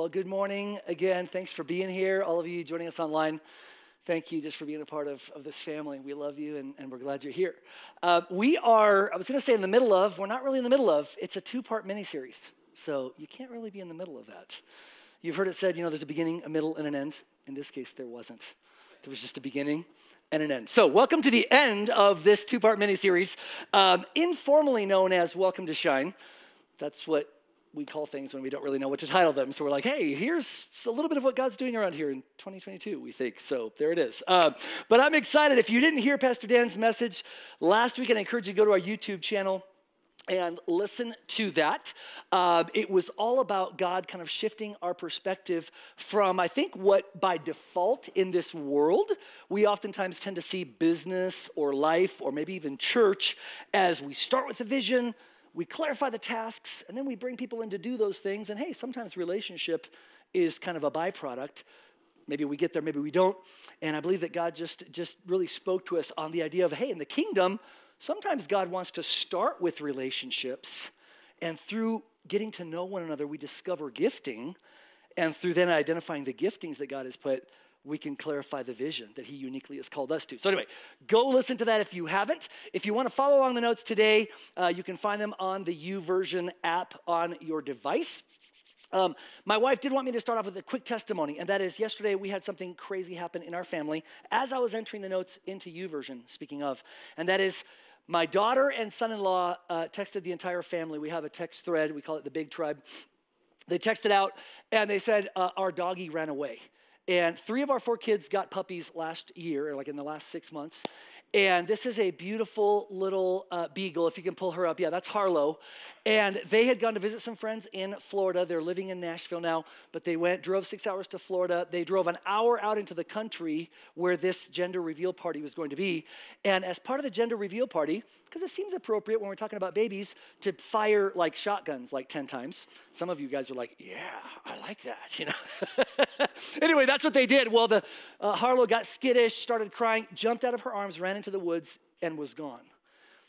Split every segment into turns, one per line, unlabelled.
Well, good morning again. Thanks for being here. All of you joining us online, thank you just for being a part of, of this family. We love you and, and we're glad you're here. Uh, we are, I was going to say in the middle of, we're not really in the middle of, it's a two part mini series. So you can't really be in the middle of that. You've heard it said, you know, there's a beginning, a middle, and an end. In this case, there wasn't. There was just a beginning and an end. So, welcome to the end of this two part mini series, um, informally known as Welcome to Shine. That's what we call things when we don't really know what to title them. So we're like, hey, here's a little bit of what God's doing around here in 2022, we think. So there it is. Uh, but I'm excited. If you didn't hear Pastor Dan's message last week, I encourage you to go to our YouTube channel and listen to that. Uh, it was all about God kind of shifting our perspective from, I think, what by default in this world, we oftentimes tend to see business or life or maybe even church as we start with a vision, we clarify the tasks, and then we bring people in to do those things. And hey, sometimes relationship is kind of a byproduct. Maybe we get there, maybe we don't. And I believe that God just, just really spoke to us on the idea of hey, in the kingdom, sometimes God wants to start with relationships, and through getting to know one another, we discover gifting. And through then identifying the giftings that God has put, we can clarify the vision that he uniquely has called us to. So, anyway, go listen to that if you haven't. If you want to follow along the notes today, uh, you can find them on the YouVersion app on your device. Um, my wife did want me to start off with a quick testimony, and that is yesterday we had something crazy happen in our family as I was entering the notes into YouVersion, speaking of, and that is my daughter and son in law uh, texted the entire family. We have a text thread, we call it the Big Tribe. They texted out and they said, uh, Our doggy ran away. And three of our four kids got puppies last year, like in the last six months. And this is a beautiful little uh, beagle, if you can pull her up. Yeah, that's Harlow. And they had gone to visit some friends in Florida. They're living in Nashville now, but they went, drove six hours to Florida. They drove an hour out into the country where this gender reveal party was going to be. And as part of the gender reveal party, because it seems appropriate when we're talking about babies to fire like shotguns like 10 times. Some of you guys are like, yeah, I like that, you know. anyway, that's what they did. Well, the uh, Harlow got skittish, started crying, jumped out of her arms, ran into the woods, and was gone.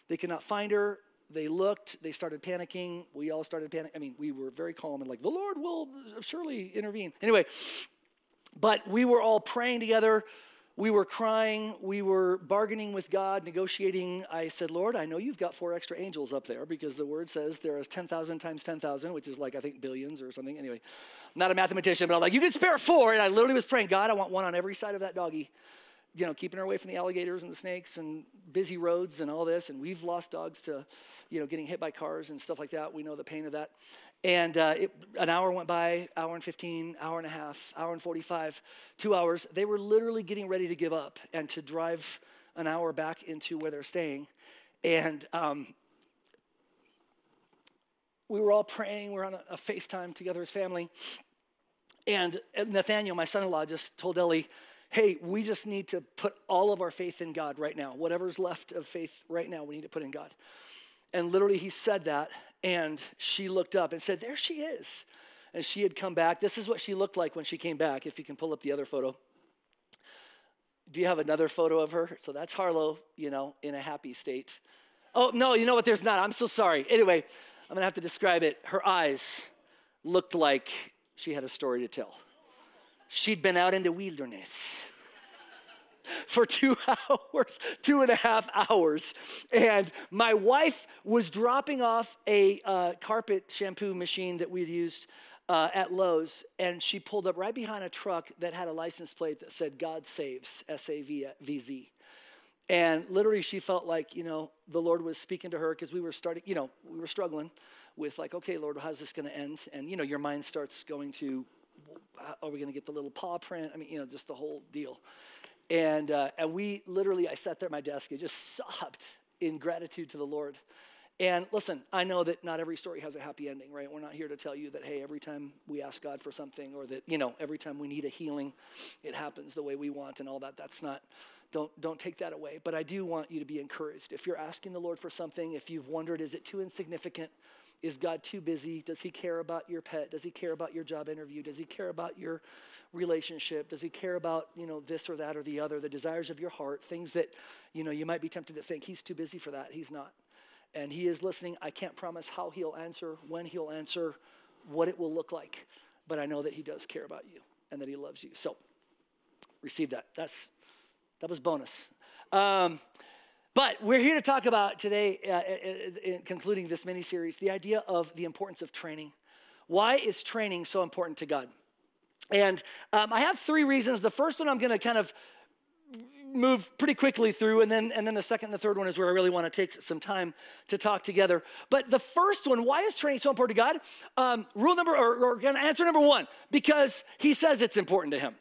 They could not find her they looked, they started panicking. We all started panicking. I mean, we were very calm and like, the Lord will surely intervene. Anyway, but we were all praying together. We were crying. We were bargaining with God, negotiating. I said, Lord, I know you've got four extra angels up there because the word says there is 10,000 times 10,000, which is like, I think, billions or something. Anyway, I'm not a mathematician, but I'm like, you can spare four. And I literally was praying, God, I want one on every side of that doggy you know, keeping her away from the alligators and the snakes and busy roads and all this. And we've lost dogs to you know, getting hit by cars and stuff like that. We know the pain of that. And uh, it, an hour went by, hour and 15, hour and a half, hour and 45, two hours. They were literally getting ready to give up and to drive an hour back into where they're staying. And um, we were all praying. We are on a, a FaceTime together as family. And Nathaniel, my son in law, just told Ellie, hey, we just need to put all of our faith in God right now. Whatever's left of faith right now, we need to put in God. And literally, he said that, and she looked up and said, There she is. And she had come back. This is what she looked like when she came back, if you can pull up the other photo. Do you have another photo of her? So that's Harlow, you know, in a happy state. Oh, no, you know what? There's not. I'm so sorry. Anyway, I'm going to have to describe it. Her eyes looked like she had a story to tell. She'd been out in the wilderness for two hours, two and a half hours. And my wife was dropping off a uh, carpet shampoo machine that we'd used uh, at Lowe's, and she pulled up right behind a truck that had a license plate that said God Saves, S A V Z. And literally, she felt like, you know, the Lord was speaking to her because we were starting, you know, we were struggling with, like, okay, Lord, how's this going to end? And, you know, your mind starts going to, are we going to get the little paw print? I mean, you know, just the whole deal. And, uh, and we literally, I sat there at my desk and just sobbed in gratitude to the Lord. And listen, I know that not every story has a happy ending, right? We're not here to tell you that, hey, every time we ask God for something or that, you know, every time we need a healing, it happens the way we want and all that. That's not, don't, don't take that away. But I do want you to be encouraged. If you're asking the Lord for something, if you've wondered, is it too insignificant? Is God too busy? Does he care about your pet? Does he care about your job interview? Does he care about your relationship? Does he care about, you know, this or that or the other, the desires of your heart, things that, you know, you might be tempted to think he's too busy for that. He's not. And he is listening. I can't promise how he'll answer, when he'll answer, what it will look like. but I know that He does care about you and that He loves you. So receive that. That's that was bonus. Um, but we're here to talk about today, uh, in concluding this mini series, the idea of the importance of training. Why is training so important to God? And um, I have three reasons. The first one I'm going to kind of move pretty quickly through, and then and then the second and the third one is where I really want to take some time to talk together. But the first one, why is training so important to God? Um, rule number or, or answer number one, because He says it's important to Him.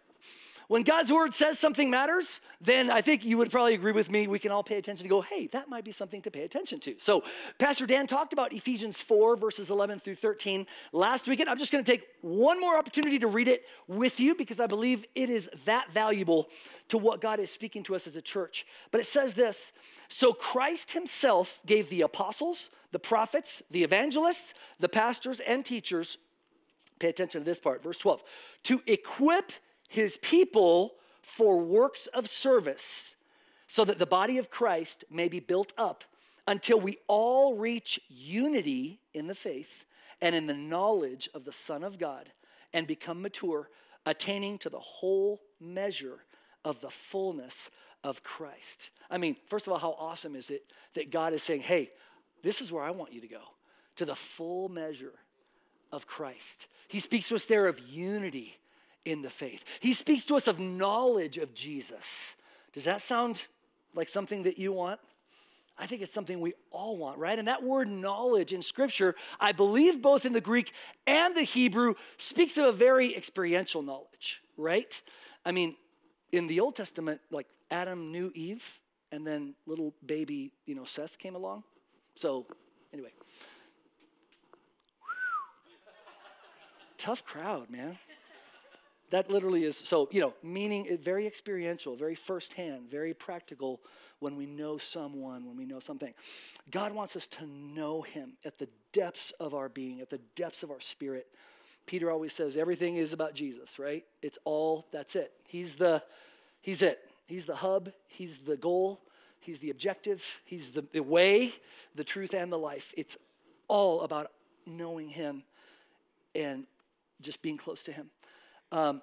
When God's word says something matters, then I think you would probably agree with me. We can all pay attention to go, hey, that might be something to pay attention to. So, Pastor Dan talked about Ephesians 4, verses 11 through 13 last weekend. I'm just going to take one more opportunity to read it with you because I believe it is that valuable to what God is speaking to us as a church. But it says this So, Christ himself gave the apostles, the prophets, the evangelists, the pastors, and teachers. Pay attention to this part, verse 12, to equip his people for works of service, so that the body of Christ may be built up until we all reach unity in the faith and in the knowledge of the Son of God and become mature, attaining to the whole measure of the fullness of Christ. I mean, first of all, how awesome is it that God is saying, hey, this is where I want you to go, to the full measure of Christ. He speaks to us there of unity in the faith. He speaks to us of knowledge of Jesus. Does that sound like something that you want? I think it's something we all want, right? And that word knowledge in Scripture, I believe both in the Greek and the Hebrew, speaks of a very experiential knowledge, right? I mean, in the Old Testament, like Adam knew Eve, and then little baby, you know, Seth came along. So, anyway. Tough crowd, man that literally is so, you know, meaning very experiential, very firsthand, very practical when we know someone, when we know something. God wants us to know Him at the depths of our being, at the depths of our spirit. Peter always says everything is about Jesus, right? It's all, that's it. He's the, He's it. He's the hub, He's the goal, He's the objective, He's the, the way, the truth, and the life. It's all about knowing Him and just being close to Him. Um,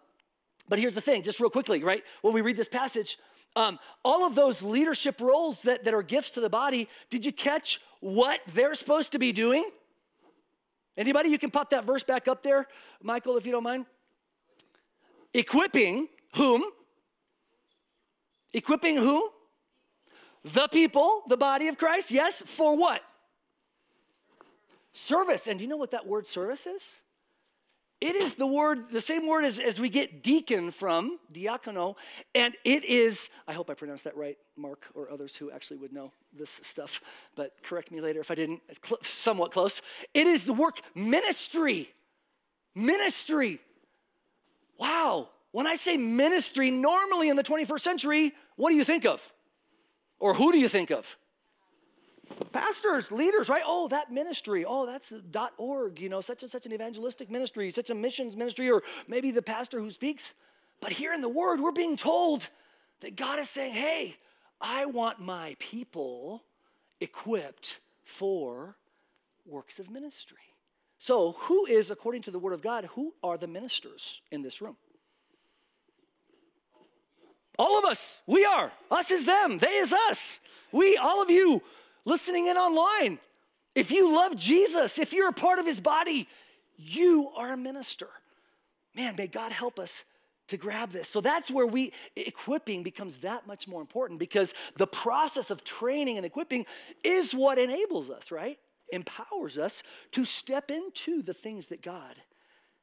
but here's the thing, just real quickly, right? When we read this passage, um, all of those leadership roles that, that are gifts to the body, did you catch what they're supposed to be doing? Anybody? You can pop that verse back up there, Michael, if you don't mind. Equipping whom? Equipping who? The people, the body of Christ, yes, for what? Service. And do you know what that word service is? It is the word, the same word as, as we get deacon from, diakono, and it is, I hope I pronounced that right, Mark or others who actually would know this stuff, but correct me later if I didn't, it's cl- somewhat close. It is the work ministry. Ministry. Wow. When I say ministry, normally in the 21st century, what do you think of? Or who do you think of? Pastors, leaders, right? Oh, that ministry. Oh, that's .org, you know, such and such an evangelistic ministry, such a missions ministry, or maybe the pastor who speaks. But here in the word, we're being told that God is saying, hey, I want my people equipped for works of ministry. So, who is, according to the word of God, who are the ministers in this room? All of us. We are. Us is them. They is us. We, all of you, listening in online. If you love Jesus, if you're a part of his body, you are a minister. Man, may God help us to grab this. So that's where we equipping becomes that much more important because the process of training and equipping is what enables us, right? Empowers us to step into the things that God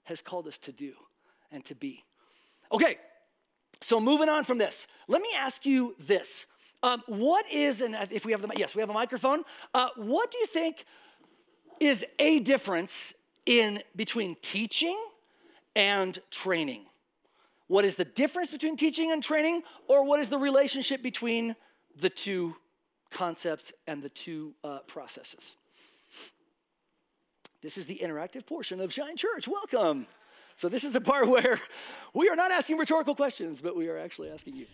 has called us to do and to be. Okay, so moving on from this, let me ask you this. Um, what is, and if we have the, yes, we have a microphone. Uh, what do you think is a difference in between teaching and training? What is the difference between teaching and training, or what is the relationship between the two concepts and the two uh, processes? This is the interactive portion of Shine Church. Welcome. So, this is the part where we are not asking rhetorical questions, but we are actually asking you.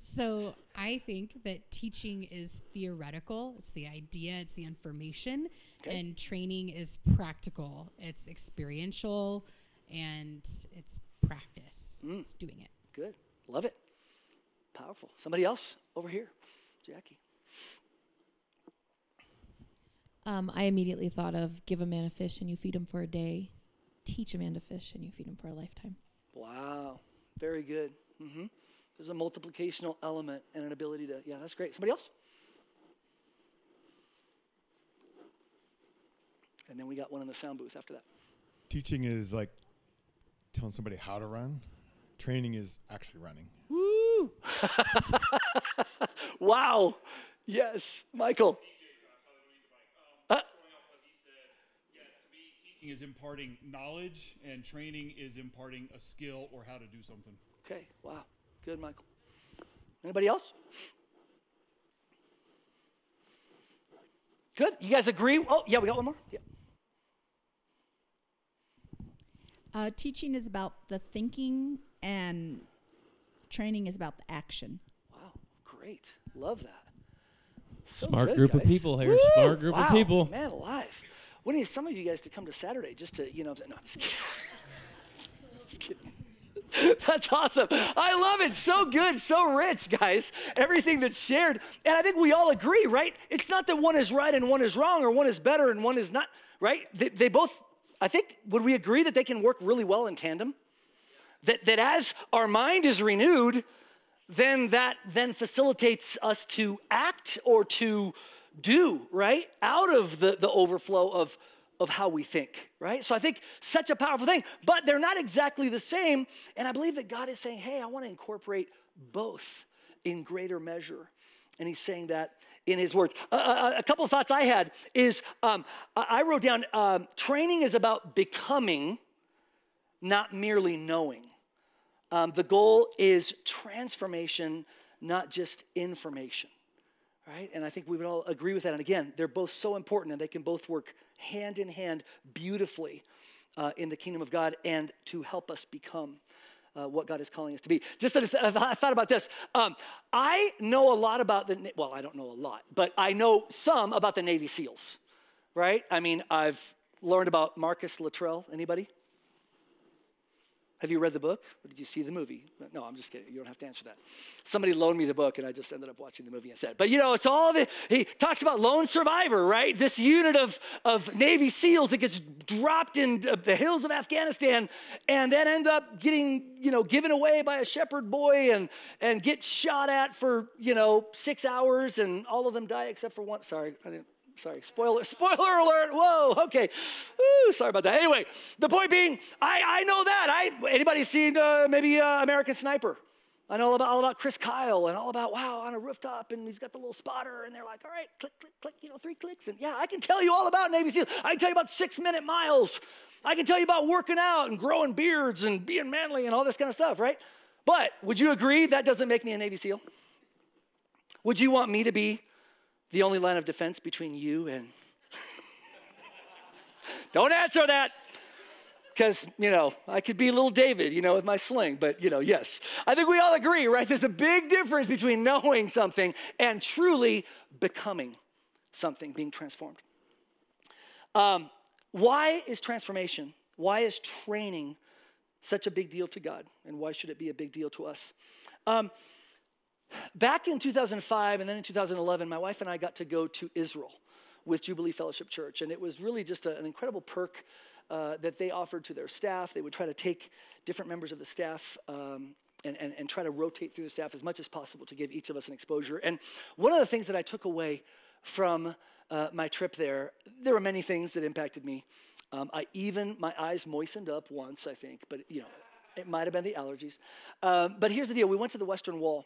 So, I think that teaching is theoretical, it's the idea, it's the information, okay. and training is practical, it's experiential, and it's practice.
Mm.
It's doing it.
Good. Love it. Powerful. Somebody else over here? Jackie.
Um, I immediately thought of give a man a fish and you feed him for a day, teach a man to fish and you feed him for a lifetime.
Wow. Very good. Mm-hmm. There's a multiplicational element and an ability to, yeah, that's great. Somebody else? And then we got one in the sound booth after that.
Teaching is like telling somebody how to run. Training is actually running.
Woo! wow. Yes. Michael.
Teaching is imparting knowledge, and training is imparting a skill or how to do something.
okay. Wow. Good, Michael. Anybody else? Good. You guys agree? Oh, yeah, we got one more. Yeah.
Uh, teaching is about the thinking, and training is about the action.
Wow. Great. Love that. So
Smart
good,
group of people here. Smart group of people.
Man alive. We need some of you guys to come to Saturday just to, you know, no, I'm just kidding. just kidding. That's awesome. I love it. So good, so rich, guys. Everything that's shared. And I think we all agree, right? It's not that one is right and one is wrong or one is better and one is not, right? They, they both, I think, would we agree that they can work really well in tandem? That, that as our mind is renewed, then that then facilitates us to act or to do, right? Out of the, the overflow of, of how we think, right? So I think such a powerful thing, but they're not exactly the same. And I believe that God is saying, hey, I want to incorporate both in greater measure. And he's saying that in his words. Uh, a couple of thoughts I had is um, I I wrote down um, training is about becoming, not merely knowing. Um, the goal is transformation, not just information, right? And I think we would all agree with that. And again, they're both so important and they can both work hand in hand beautifully uh, in the kingdom of God and to help us become. Uh, what God is calling us to be. Just that I thought about this. Um, I know a lot about the, well, I don't know a lot, but I know some about the Navy SEALs, right? I mean, I've learned about Marcus Luttrell. Anybody? Have you read the book or did you see the movie? No, I'm just kidding. You don't have to answer that. Somebody loaned me the book and I just ended up watching the movie instead. But you know, it's all the, he talks about lone survivor, right? This unit of, of Navy SEALs that gets dropped in the hills of Afghanistan and then end up getting, you know, given away by a shepherd boy and, and get shot at for, you know, six hours and all of them die except for one. Sorry, I didn't sorry spoiler spoiler alert whoa okay. Ooh, sorry about that. Anyway the point being i i know that. I anybody seen uh, maybe uh, american sniper? I know all about, all about chris kyle and all about wow on a rooftop and he's got the little spotter and they're like all right click click click you know three clicks and yeah i can tell you all about navy seals i can tell you about six minute miles. I can tell you about working out and growing beards and being manly and all this kind of stuff right? But would you agree that doesn't make me a navy seal? Would you want me to be the only line of defense between you and. Don't answer that. Because, you know, I could be little David, you know, with my sling, but, you know, yes. I think we all agree, right? There's a big difference between knowing something and truly becoming something, being transformed. Um, why is transformation, why is training such a big deal to God? And why should it be a big deal to us? Um, Back in 2005 and then in 2011, my wife and I got to go to Israel with Jubilee Fellowship Church. And it was really just a, an incredible perk uh, that they offered to their staff. They would try to take different members of the staff um, and, and, and try to rotate through the staff as much as possible to give each of us an exposure. And one of the things that I took away from uh, my trip there, there were many things that impacted me. Um, I even, my eyes moistened up once, I think, but you know, it might have been the allergies. Um, but here's the deal we went to the Western Wall.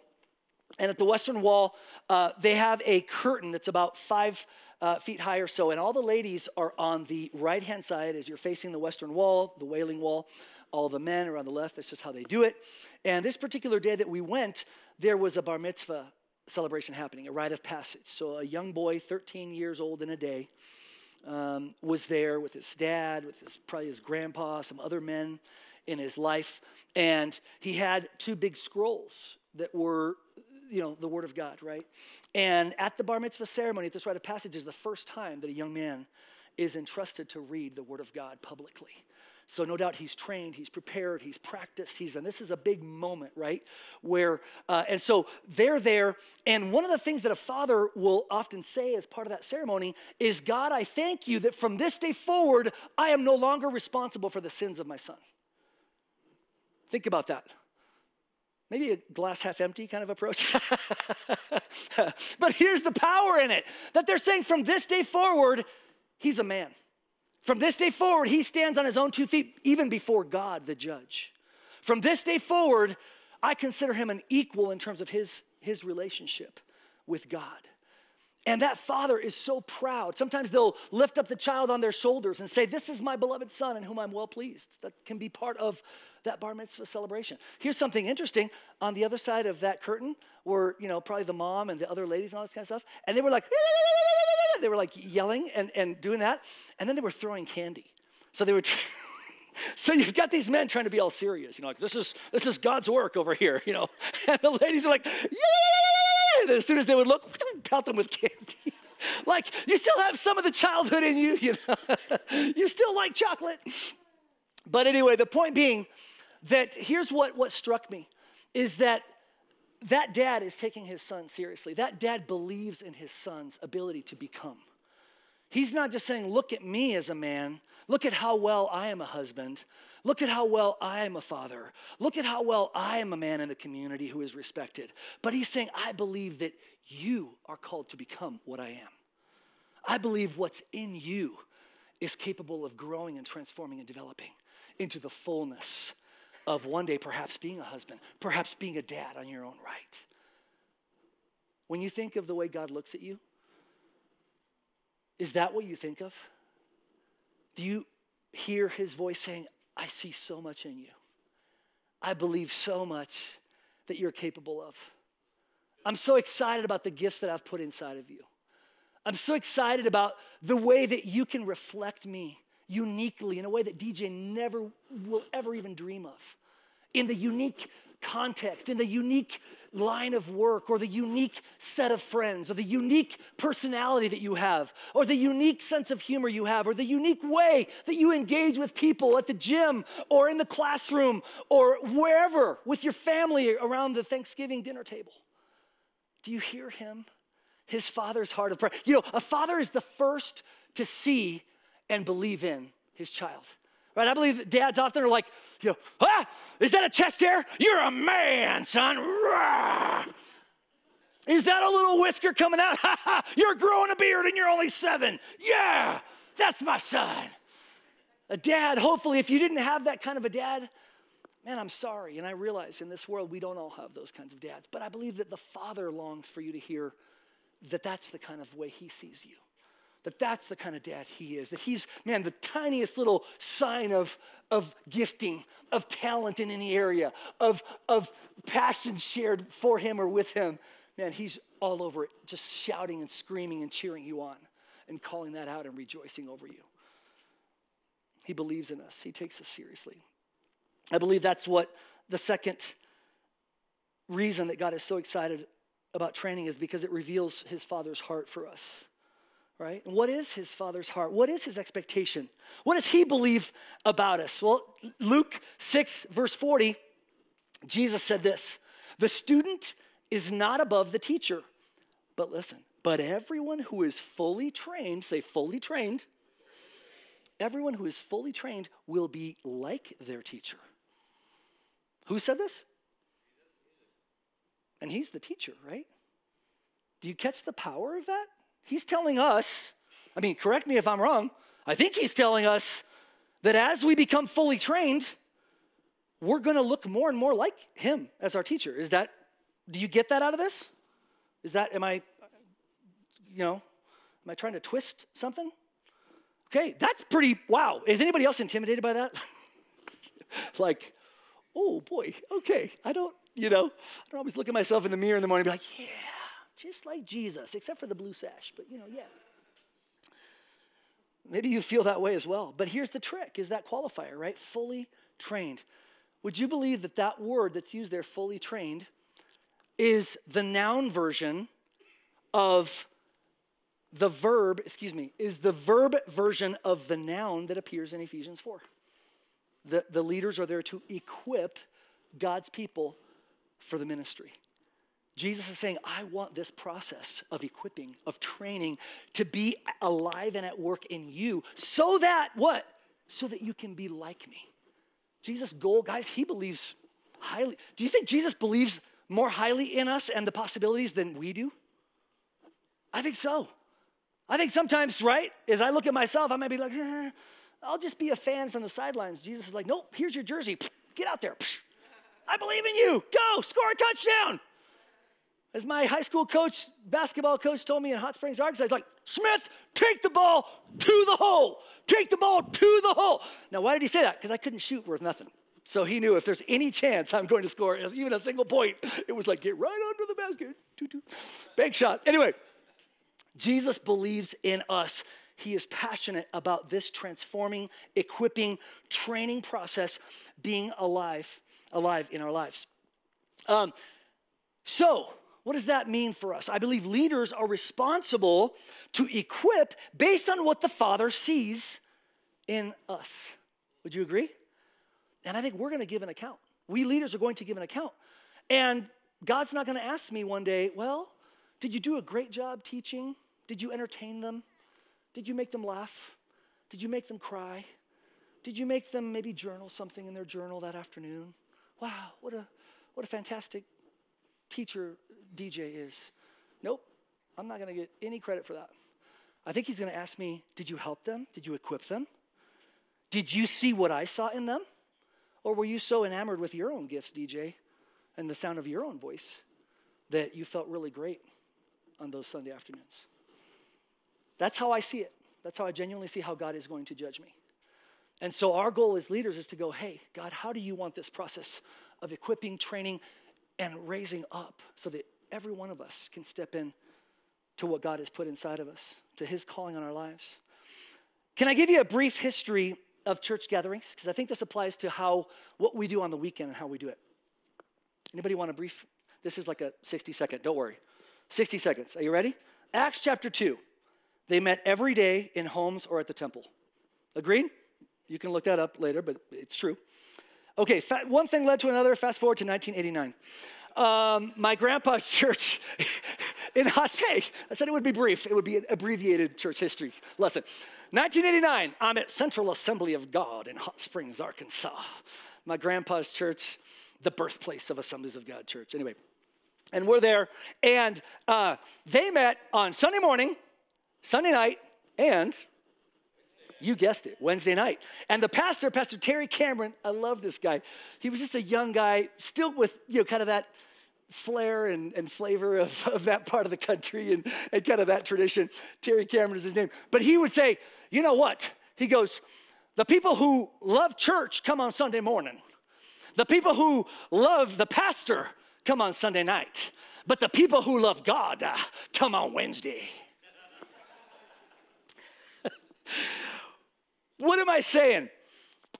And at the western wall, uh, they have a curtain that's about five uh, feet high or so. And all the ladies are on the right hand side as you're facing the western wall, the Wailing Wall. All the men are on the left. That's just how they do it. And this particular day that we went, there was a bar mitzvah celebration happening, a rite of passage. So a young boy, 13 years old in a day, um, was there with his dad, with his probably his grandpa, some other men in his life, and he had two big scrolls that were you know, the Word of God, right? And at the bar mitzvah ceremony, at this rite of passage, is the first time that a young man is entrusted to read the Word of God publicly. So no doubt he's trained, he's prepared, he's practiced, he's and this is a big moment, right? Where uh, and so they're there, and one of the things that a father will often say as part of that ceremony is, "God, I thank you that from this day forward, I am no longer responsible for the sins of my son." Think about that. Maybe a glass half empty kind of approach. but here's the power in it that they're saying from this day forward, he's a man. From this day forward, he stands on his own two feet, even before God, the judge. From this day forward, I consider him an equal in terms of his, his relationship with God. And that father is so proud. Sometimes they'll lift up the child on their shoulders and say, This is my beloved son in whom I'm well pleased. That can be part of that bar mitzvah celebration. Here's something interesting. On the other side of that curtain were, you know, probably the mom and the other ladies and all this kind of stuff. And they were like, they were like yelling and, and doing that. And then they were throwing candy. So they were. so you've got these men trying to be all serious, you know, like this is this is God's work over here, you know. And the ladies are like, yeah. And as soon as they would look, pelt them with candy. like you still have some of the childhood in you, you know. you still like chocolate. But anyway, the point being that here's what, what struck me is that that dad is taking his son seriously. That dad believes in his son's ability to become. He's not just saying, Look at me as a man. Look at how well I am a husband. Look at how well I am a father. Look at how well I am a man in the community who is respected. But he's saying, I believe that you are called to become what I am. I believe what's in you is capable of growing and transforming and developing into the fullness of one day perhaps being a husband, perhaps being a dad on your own right. When you think of the way God looks at you, is that what you think of? Do you hear his voice saying, I see so much in you? I believe so much that you're capable of. I'm so excited about the gifts that I've put inside of you. I'm so excited about the way that you can reflect me uniquely in a way that DJ never will ever even dream of. In the unique context, in the unique line of work, or the unique set of friends, or the unique personality that you have, or the unique sense of humor you have, or the unique way that you engage with people at the gym, or in the classroom, or wherever with your family around the Thanksgiving dinner table. Do you hear him? His father's heart of prayer. You know, a father is the first to see and believe in his child. Right? I believe dads often are like, you know, ah, is that a chest hair? You're a man, son. Rah! Is that a little whisker coming out? Ha ha, you're growing a beard and you're only seven. Yeah, that's my son. A dad, hopefully, if you didn't have that kind of a dad, man, I'm sorry. And I realize in this world we don't all have those kinds of dads. But I believe that the father longs for you to hear that that's the kind of way he sees you that that's the kind of dad he is. That he's, man, the tiniest little sign of, of gifting, of talent in any area, of, of passion shared for him or with him. Man, he's all over it, just shouting and screaming and cheering you on and calling that out and rejoicing over you. He believes in us, he takes us seriously. I believe that's what the second reason that God is so excited about training is because it reveals his father's heart for us right? And what is his father's heart? What is his expectation? What does he believe about us? Well, Luke 6, verse 40, Jesus said this The student is not above the teacher. But listen, but everyone who is fully trained, say fully trained, everyone who is fully trained will be like their teacher. Who said this? And he's the teacher, right? Do you catch the power of that? He's telling us, I mean, correct me if I'm wrong, I think he's telling us that as we become fully trained, we're going to look more and more like him as our teacher. Is that, do you get that out of this? Is that, am I, you know, am I trying to twist something? Okay, that's pretty, wow. Is anybody else intimidated by that? like, oh boy, okay, I don't, you know, I don't always look at myself in the mirror in the morning and be like, yeah, just like Jesus, except for the blue sash, but you know, yeah. Maybe you feel that way as well. But here's the trick is that qualifier, right? Fully trained. Would you believe that that word that's used there, fully trained, is the noun version of the verb, excuse me, is the verb version of the noun that appears in Ephesians 4? The, the leaders are there to equip God's people for the ministry. Jesus is saying, I want this process of equipping, of training to be alive and at work in you so that what? So that you can be like me. Jesus' goal, guys, he believes highly. Do you think Jesus believes more highly in us and the possibilities than we do? I think so. I think sometimes, right, as I look at myself, I might be like, eh, I'll just be a fan from the sidelines. Jesus is like, nope, here's your jersey. Get out there. I believe in you. Go, score a touchdown. As my high school coach, basketball coach told me in Hot Springs, Arkansas, he's like, Smith, take the ball to the hole. Take the ball to the hole. Now, why did he say that? Because I couldn't shoot worth nothing. So he knew if there's any chance I'm going to score even a single point, it was like, get right under the basket. Bank shot. Anyway, Jesus believes in us. He is passionate about this transforming, equipping, training process being alive, alive in our lives. Um, so, what does that mean for us? I believe leaders are responsible to equip based on what the Father sees in us. Would you agree? And I think we're going to give an account. We leaders are going to give an account. And God's not going to ask me one day, well, did you do a great job teaching? Did you entertain them? Did you make them laugh? Did you make them cry? Did you make them maybe journal something in their journal that afternoon? Wow, what a, what a fantastic teacher DJ is. Nope, I'm not going to get any credit for that. I think he's going to ask me, Did you help them? Did you equip them? Did you see what I saw in them? Or were you so enamored with your own gifts, DJ, and the sound of your own voice that you felt really great on those Sunday afternoons? That's how I see it. That's how I genuinely see how God is going to judge me. And so our goal as leaders is to go, hey, God, how do you want this process of equipping, training, and raising up so that every one of us can step in to what God has put inside of us, to his calling on our lives? Can I give you a brief history of church gatherings because I think this applies to how what we do on the weekend and how we do it. Anybody want a brief? This is like a 60 second, don't worry. 60 seconds. Are you ready? Acts chapter 2. They met every day in homes or at the temple. Agreed? You can look that up later, but it's true. Okay, one thing led to another. Fast forward to 1989. Um, my grandpa's church in Hot Take, I said it would be brief, it would be an abbreviated church history lesson. 1989, I'm at Central Assembly of God in Hot Springs, Arkansas. My grandpa's church, the birthplace of Assemblies of God Church. Anyway, and we're there, and uh, they met on Sunday morning, Sunday night, and you guessed it, Wednesday night. And the pastor, Pastor Terry Cameron, I love this guy. He was just a young guy, still with, you know, kind of that flair and, and flavor of, of that part of the country and, and kind of that tradition. Terry Cameron is his name. But he would say, you know what? He goes, the people who love church come on Sunday morning. The people who love the pastor come on Sunday night. But the people who love God uh, come on Wednesday. what am I saying?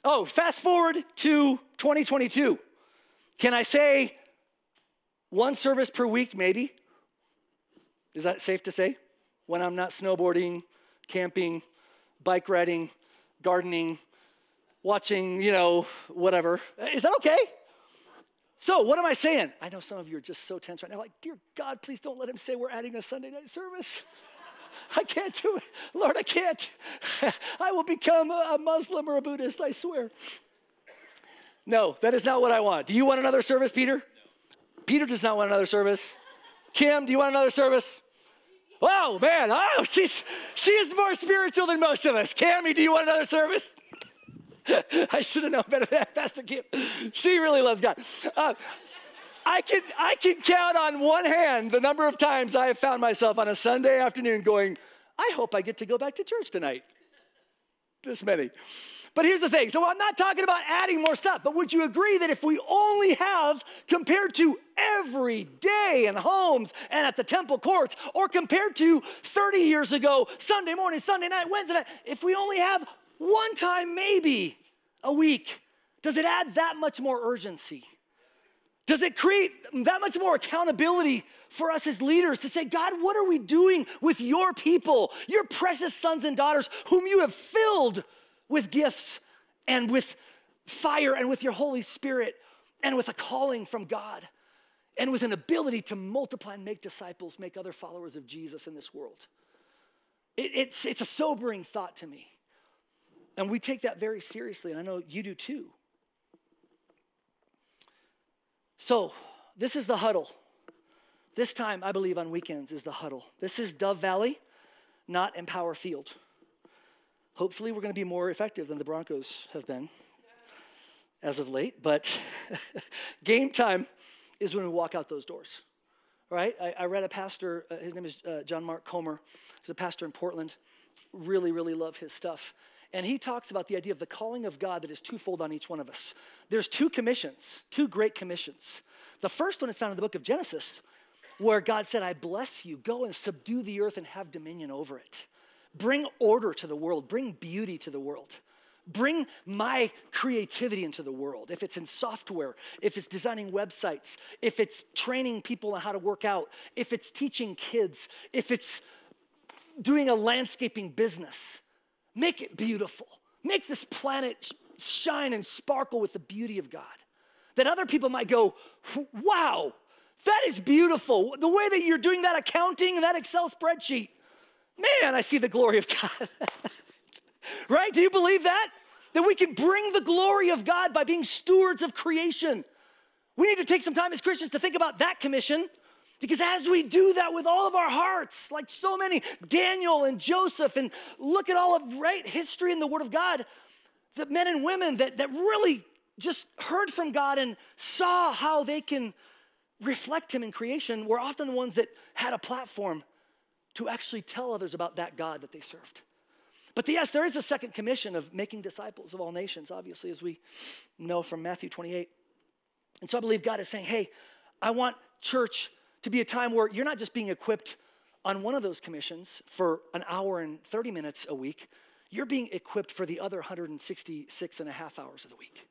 Oh, fast forward to 2022. Can I say one service per week, maybe? Is that safe to say? When I'm not snowboarding, camping, bike riding, gardening, watching, you know, whatever. Is that okay? So, what am I saying? I know some of you are just so tense right now, like, dear God, please don't let him say we're adding a Sunday night service. I can't do it. Lord, I can't. I will become a Muslim or a Buddhist, I swear. No, that is not what I want. Do you want another service, Peter? No. Peter does not want another service. Kim, do you want another service? Oh man, oh, she's she is more spiritual than most of us. Cammy, do you want another service? I should have known better than that, Pastor Kim. She really loves God. Uh, I can I can count on one hand the number of times I have found myself on a Sunday afternoon going, I hope I get to go back to church tonight. This many. But here's the thing. So I'm not talking about adding more stuff, but would you agree that if we only have compared to every day in homes and at the temple courts, or compared to 30 years ago, Sunday morning, Sunday night, Wednesday night, if we only have one time maybe a week, does it add that much more urgency? Does it create that much more accountability for us as leaders to say, God, what are we doing with your people, your precious sons and daughters, whom you have filled with gifts and with fire and with your Holy Spirit and with a calling from God and with an ability to multiply and make disciples, make other followers of Jesus in this world. It, it's, it's a sobering thought to me. And we take that very seriously, and I know you do too. So, this is the huddle. This time, I believe, on weekends is the huddle. This is Dove Valley, not Empower Field. Hopefully, we're going to be more effective than the Broncos have been as of late, but game time is when we walk out those doors. Right? I, I read a pastor, uh, his name is uh, John Mark Comer. He's a pastor in Portland. Really, really love his stuff. And he talks about the idea of the calling of God that is twofold on each one of us. There's two commissions, two great commissions. The first one is found in the book of Genesis, where God said, I bless you, go and subdue the earth and have dominion over it. Bring order to the world, bring beauty to the world. Bring my creativity into the world. If it's in software, if it's designing websites, if it's training people on how to work out, if it's teaching kids, if it's doing a landscaping business, make it beautiful. Make this planet shine and sparkle with the beauty of God. That other people might go, wow, that is beautiful. The way that you're doing that accounting and that Excel spreadsheet, man, I see the glory of God. right? Do you believe that? That we can bring the glory of God by being stewards of creation. We need to take some time as Christians to think about that commission because as we do that with all of our hearts, like so many, Daniel and Joseph, and look at all of right history in the Word of God, the men and women that, that really just heard from God and saw how they can reflect Him in creation were often the ones that had a platform to actually tell others about that God that they served. But yes, there is a second commission of making disciples of all nations, obviously, as we know from Matthew 28. And so I believe God is saying, hey, I want church to be a time where you're not just being equipped on one of those commissions for an hour and 30 minutes a week, you're being equipped for the other 166 and a half hours of the week.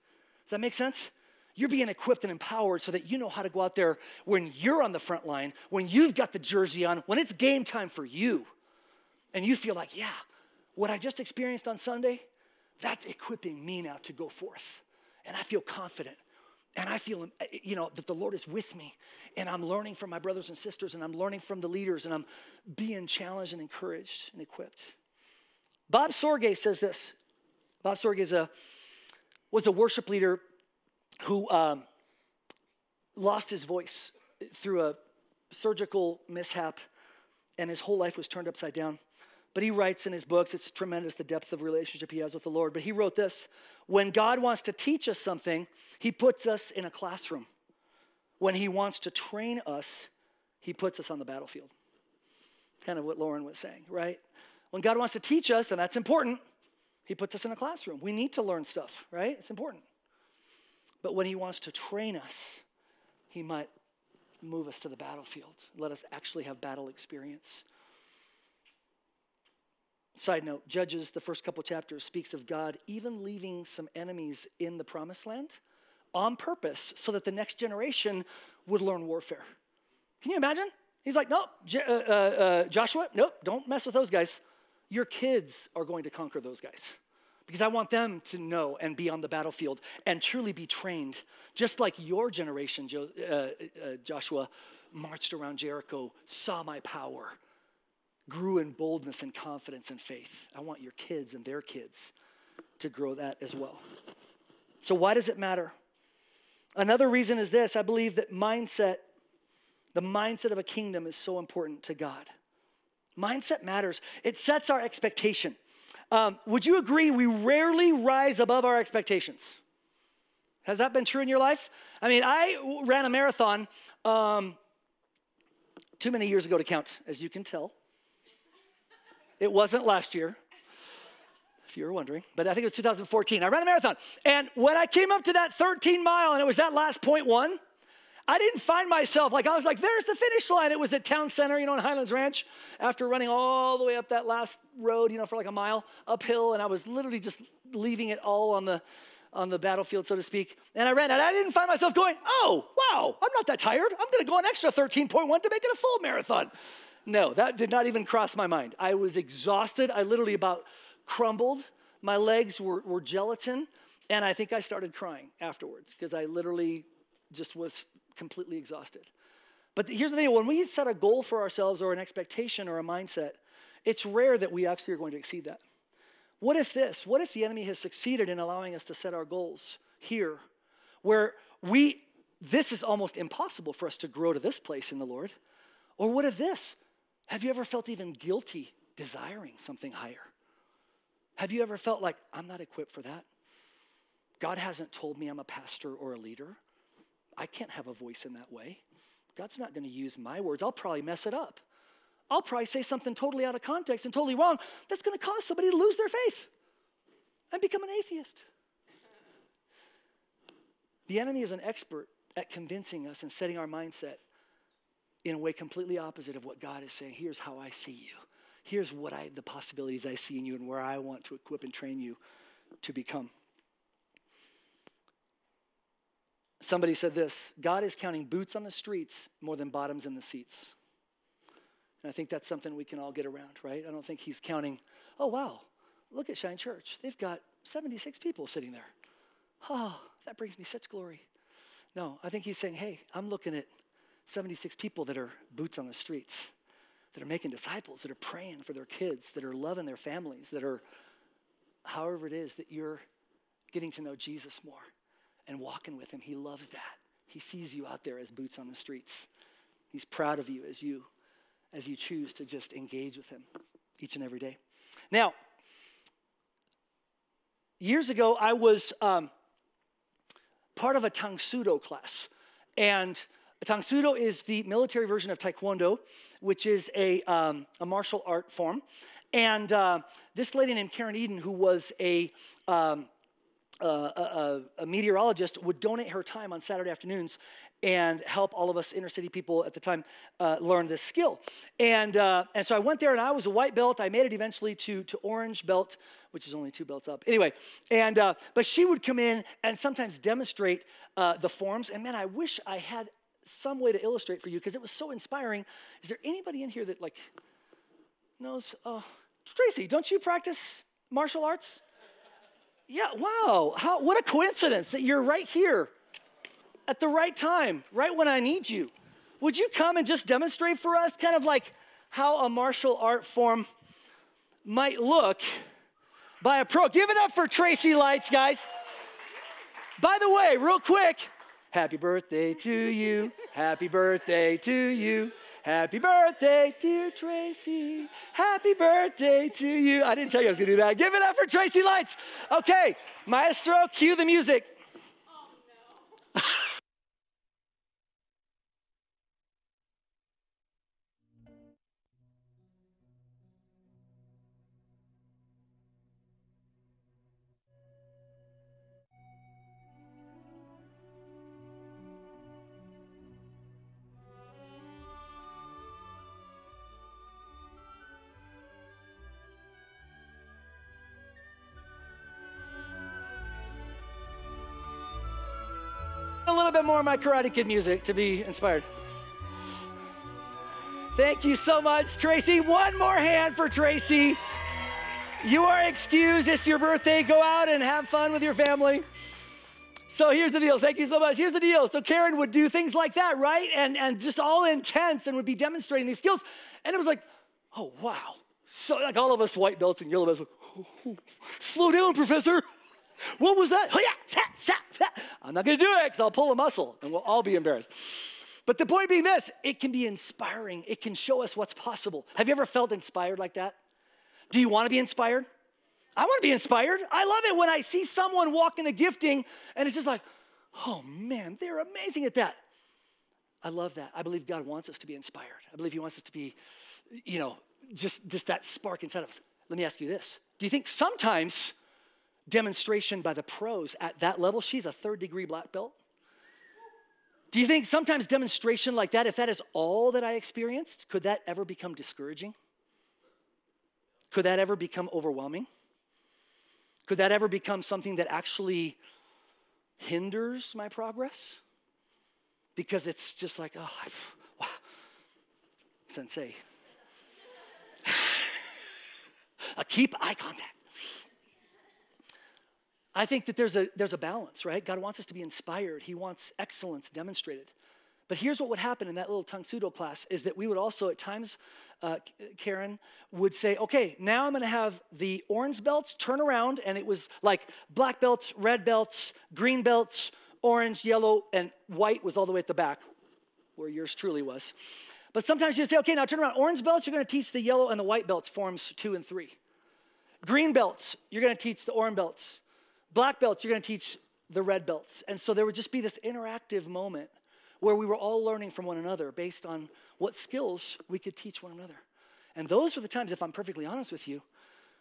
Does that make sense? You're being equipped and empowered so that you know how to go out there when you're on the front line, when you've got the jersey on, when it's game time for you. And you feel like, yeah, what I just experienced on Sunday, that's equipping me now to go forth. And I feel confident. And I feel, you know, that the Lord is with me. And I'm learning from my brothers and sisters, and I'm learning from the leaders, and I'm being challenged and encouraged and equipped. Bob Sorge says this. Bob Sorge is a, was a worship leader who um, lost his voice through a surgical mishap, and his whole life was turned upside down. But he writes in his books, it's tremendous the depth of relationship he has with the Lord. But he wrote this When God wants to teach us something, he puts us in a classroom. When he wants to train us, he puts us on the battlefield. Kind of what Lauren was saying, right? When God wants to teach us, and that's important, he puts us in a classroom. We need to learn stuff, right? It's important. But when he wants to train us, he might move us to the battlefield, let us actually have battle experience. Side note Judges, the first couple chapters, speaks of God even leaving some enemies in the promised land on purpose so that the next generation would learn warfare. Can you imagine? He's like, nope, J- uh, uh, uh, Joshua, nope, don't mess with those guys. Your kids are going to conquer those guys because I want them to know and be on the battlefield and truly be trained, just like your generation, jo- uh, uh, Joshua, marched around Jericho, saw my power, grew in boldness and confidence and faith. I want your kids and their kids to grow that as well. So, why does it matter? Another reason is this I believe that mindset, the mindset of a kingdom, is so important to God. Mindset matters, it sets our expectation. Um, would you agree we rarely rise above our expectations? Has that been true in your life? I mean, I ran a marathon um, too many years ago to count, as you can tell. It wasn't last year, if you were wondering, but I think it was 2014. I ran a marathon. And when I came up to that 13 mile and it was that last point one, I didn't find myself like, I was like, there's the finish line. It was at Town Center, you know, in Highlands Ranch, after running all the way up that last road, you know, for like a mile uphill. And I was literally just leaving it all on the, on the battlefield, so to speak. And I ran, and I didn't find myself going, oh, wow, I'm not that tired. I'm going to go an extra 13.1 to make it a full marathon. No, that did not even cross my mind. I was exhausted. I literally about crumbled. My legs were, were gelatin. And I think I started crying afterwards because I literally just was completely exhausted. But here's the thing when we set a goal for ourselves or an expectation or a mindset, it's rare that we actually are going to exceed that. What if this? What if the enemy has succeeded in allowing us to set our goals here where we, this is almost impossible for us to grow to this place in the Lord? Or what if this? Have you ever felt even guilty desiring something higher? Have you ever felt like, I'm not equipped for that? God hasn't told me I'm a pastor or a leader. I can't have a voice in that way. God's not going to use my words. I'll probably mess it up. I'll probably say something totally out of context and totally wrong that's going to cause somebody to lose their faith and become an atheist. The enemy is an expert at convincing us and setting our mindset in a way completely opposite of what God is saying. Here's how I see you. Here's what I the possibilities I see in you and where I want to equip and train you to become. Somebody said this God is counting boots on the streets more than bottoms in the seats. And I think that's something we can all get around, right? I don't think he's counting, oh, wow, look at Shine Church. They've got 76 people sitting there. Oh, that brings me such glory. No, I think he's saying, hey, I'm looking at 76 people that are boots on the streets, that are making disciples, that are praying for their kids, that are loving their families, that are, however it is that you're getting to know Jesus more and walking with him. He loves that. He sees you out there as boots on the streets. He's proud of you as you as you choose to just engage with him each and every day. Now, years ago, I was um, part of a Tang Soo class. And Tang Soo Do is the military version of Taekwondo, which is a, um, a martial art form. And uh, this lady named Karen Eden, who was a, um, a, a, a, meteorologist, would donate her time on Saturday afternoons and help all of us inner city people at the time uh, learn this skill. And, uh, and so I went there and I was a white belt. I made it eventually to, to orange belt, which is only two belts up. Anyway, and, uh, but she would come in and sometimes demonstrate uh, the forms. And man, I wish I had some way to illustrate for you because it was so inspiring. Is there anybody in here that like knows? Uh, Tracy, don't you practice martial arts? Yeah, wow. How, what a coincidence that you're right here at the right time, right when I need you. Would you come and just demonstrate for us kind of like how a martial art form might look by a pro? Give it up for Tracy Lights, guys. By the way, real quick, happy birthday to you. Happy birthday to you. Happy birthday, dear Tracy. Happy birthday to you. I didn't tell you I was gonna do that. Give it up for Tracy Lights. Okay, maestro, cue the music. Oh, no. more of my Karate Kid music to be inspired. Thank you so much, Tracy. One more hand for Tracy. You are excused. It's your birthday. Go out and have fun with your family. So here's the deal. Thank you so much. Here's the deal. So Karen would do things like that, right? And, and just all intense and would be demonstrating these skills. And it was like, oh, wow. So like all of us white belts and yellow belts, like, oh, oh. slow down, professor. What was that? Oh, I'm not going to do it because I'll pull a muscle and we'll all be embarrassed. But the point being this it can be inspiring, it can show us what's possible. Have you ever felt inspired like that? Do you want to be inspired? I want to be inspired. I love it when I see someone walk in a gifting and it's just like, oh man, they're amazing at that. I love that. I believe God wants us to be inspired. I believe He wants us to be, you know, just, just that spark inside of us. Let me ask you this Do you think sometimes demonstration by the pros at that level, she's a third degree black belt. Do you think sometimes demonstration like that, if that is all that I experienced, could that ever become discouraging? Could that ever become overwhelming? Could that ever become something that actually hinders my progress? Because it's just like, oh, wow, sensei. I keep eye contact. I think that there's a, there's a balance, right? God wants us to be inspired, He wants excellence demonstrated. But here's what would happen in that little Tang Soo Do class is that we would also at times, uh, Karen would say, okay, now I'm gonna have the orange belts turn around, and it was like black belts, red belts, green belts, orange, yellow, and white was all the way at the back, where yours truly was. But sometimes you'd say, okay, now turn around. Orange belts, you're gonna teach the yellow and the white belts, forms two and three. Green belts, you're gonna teach the orange belts. Black belts, you're gonna teach the red belts. And so there would just be this interactive moment where we were all learning from one another based on what skills we could teach one another. And those were the times, if I'm perfectly honest with you,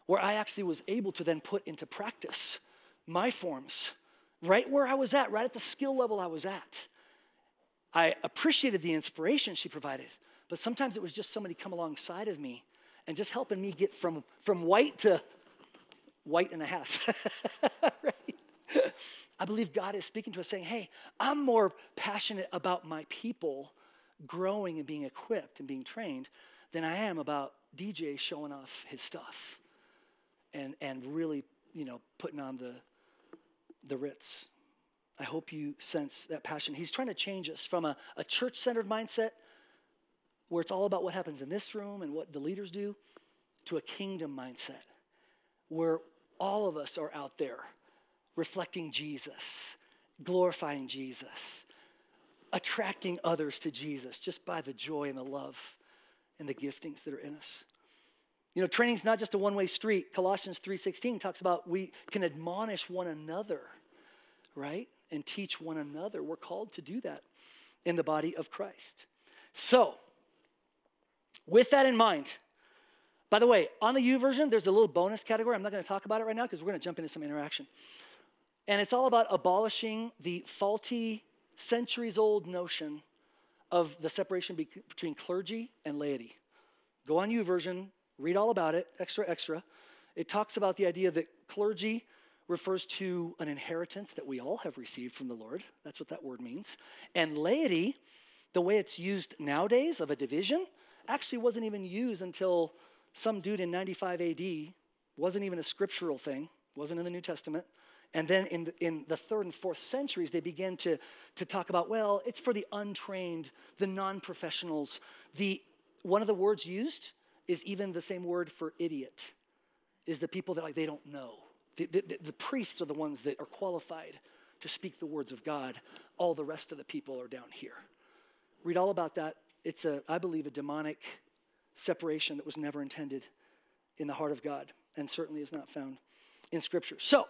where I actually was able to then put into practice my forms right where I was at, right at the skill level I was at. I appreciated the inspiration she provided, but sometimes it was just somebody come alongside of me and just helping me get from, from white to white and a half. right? I believe God is speaking to us saying, hey, I'm more passionate about my people growing and being equipped and being trained than I am about DJ showing off his stuff and, and really, you know, putting on the, the Ritz. I hope you sense that passion. He's trying to change us from a, a church centered mindset where it's all about what happens in this room and what the leaders do to a kingdom mindset where all of us are out there reflecting Jesus, glorifying Jesus, attracting others to Jesus just by the joy and the love and the giftings that are in us. You know, training's not just a one-way street. Colossians 3:16 talks about we can admonish one another, right? And teach one another. We're called to do that in the body of Christ. So, with that in mind, by the way, on the U YouVersion, there's a little bonus category. I'm not going to talk about it right now because we're going to jump into some interaction. And it's all about abolishing the faulty, centuries old notion of the separation be- between clergy and laity. Go on U YouVersion, read all about it, extra, extra. It talks about the idea that clergy refers to an inheritance that we all have received from the Lord. That's what that word means. And laity, the way it's used nowadays of a division, actually wasn't even used until some dude in 95 AD, wasn't even a scriptural thing, wasn't in the New Testament. And then in the, in the third and fourth centuries, they began to, to talk about, well, it's for the untrained, the non professionals. The, one of the words used is even the same word for idiot, is the people that like they don't know. The, the, the priests are the ones that are qualified to speak the words of God. All the rest of the people are down here. Read all about that. It's a, I believe, a demonic separation that was never intended in the heart of God and certainly is not found in Scripture. So,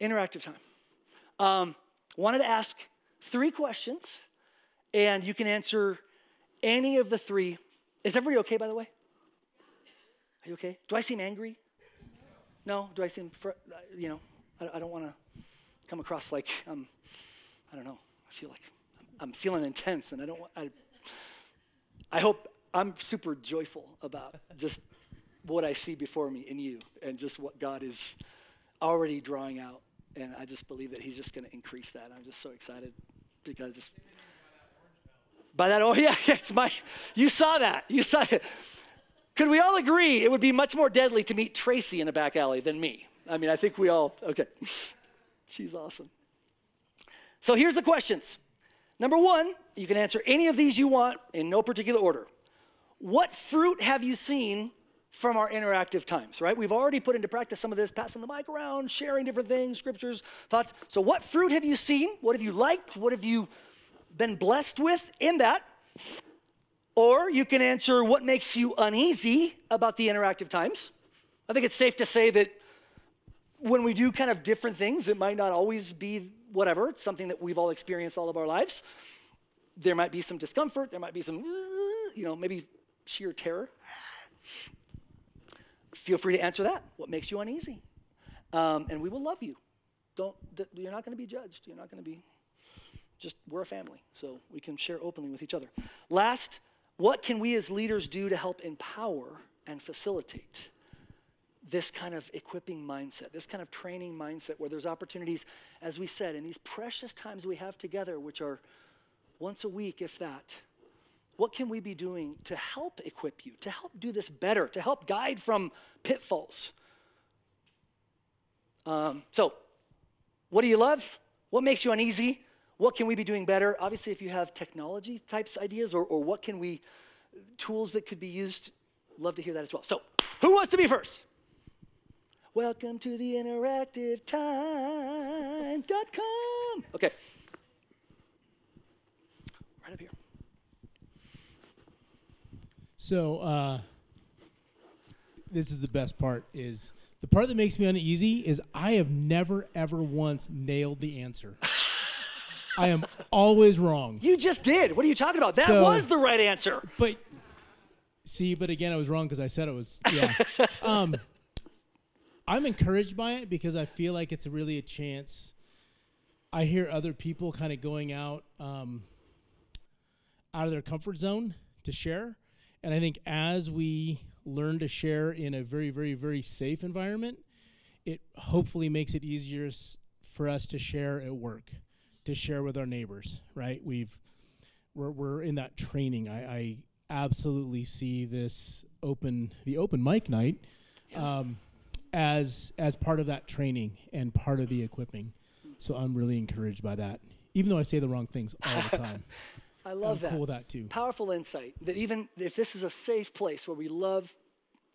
interactive time. Um, wanted to ask three questions, and you can answer any of the three. Is everybody okay, by the way? Are you okay? Do I seem angry? No? Do I seem, fr- you know, I, I don't want to come across like I'm, I don't know, I feel like I'm, I'm feeling intense, and I don't want, I, I hope I'm super joyful about just what I see before me in you and just what God is already drawing out and I just believe that he's just going to increase that. I'm just so excited because just by that. Oh yeah, it's my. You saw that. You saw it. Could we all agree it would be much more deadly to meet Tracy in a back alley than me? I mean, I think we all. Okay, she's awesome. So here's the questions. Number one, you can answer any of these you want in no particular order. What fruit have you seen from our interactive times, right? We've already put into practice some of this, passing the mic around, sharing different things, scriptures, thoughts. So, what fruit have you seen? What have you liked? What have you been blessed with in that? Or you can answer what makes you uneasy about the interactive times. I think it's safe to say that when we do kind of different things, it might not always be whatever, it's something that we've all experienced all of our lives. There might be some discomfort, there might be some, you know, maybe sheer terror feel free to answer that. What makes you uneasy? Um, and we will love you. Don't, you're not going to be judged. You're not going to be, just, we're a family, so we can share openly with each other. Last, what can we as leaders do to help empower and facilitate this kind of equipping mindset, this kind of training mindset where there's opportunities, as we said, in these precious times we have together, which are once a week, if that, what can we be doing to help equip you, to help do this better, to help guide from pitfalls? Um, so, what do you love? What makes you uneasy? What can we be doing better? Obviously, if you have technology types ideas or, or what can we, tools that could be used, love to hear that as well. So, who wants to be first? Welcome to the interactivetime.com. Okay. Right up here.
So uh, this is the best part is the part that makes me uneasy is I have never ever once nailed the answer. I am always wrong.
You just did. What are you talking about? That
So-
was the right answer.
But see, but again, I was wrong because I said it was. Yeah. um, I'm encouraged by it because I feel like it's really a chance. I hear other people kind of going out um, out of their comfort zone to share, and I think as we learn to share in a very, very, very safe environment, it hopefully makes it easier s- for us to share at work, to share with our neighbors. Right? We've we're, we're in that training. I, I absolutely see this open the open mic night um, as as part of that training and part of the equipping. So I'm really encouraged by that. Even though I say the wrong things all the time,
I love
I'm
that.
cool with that too.
Powerful insight that even if this is a safe place where we love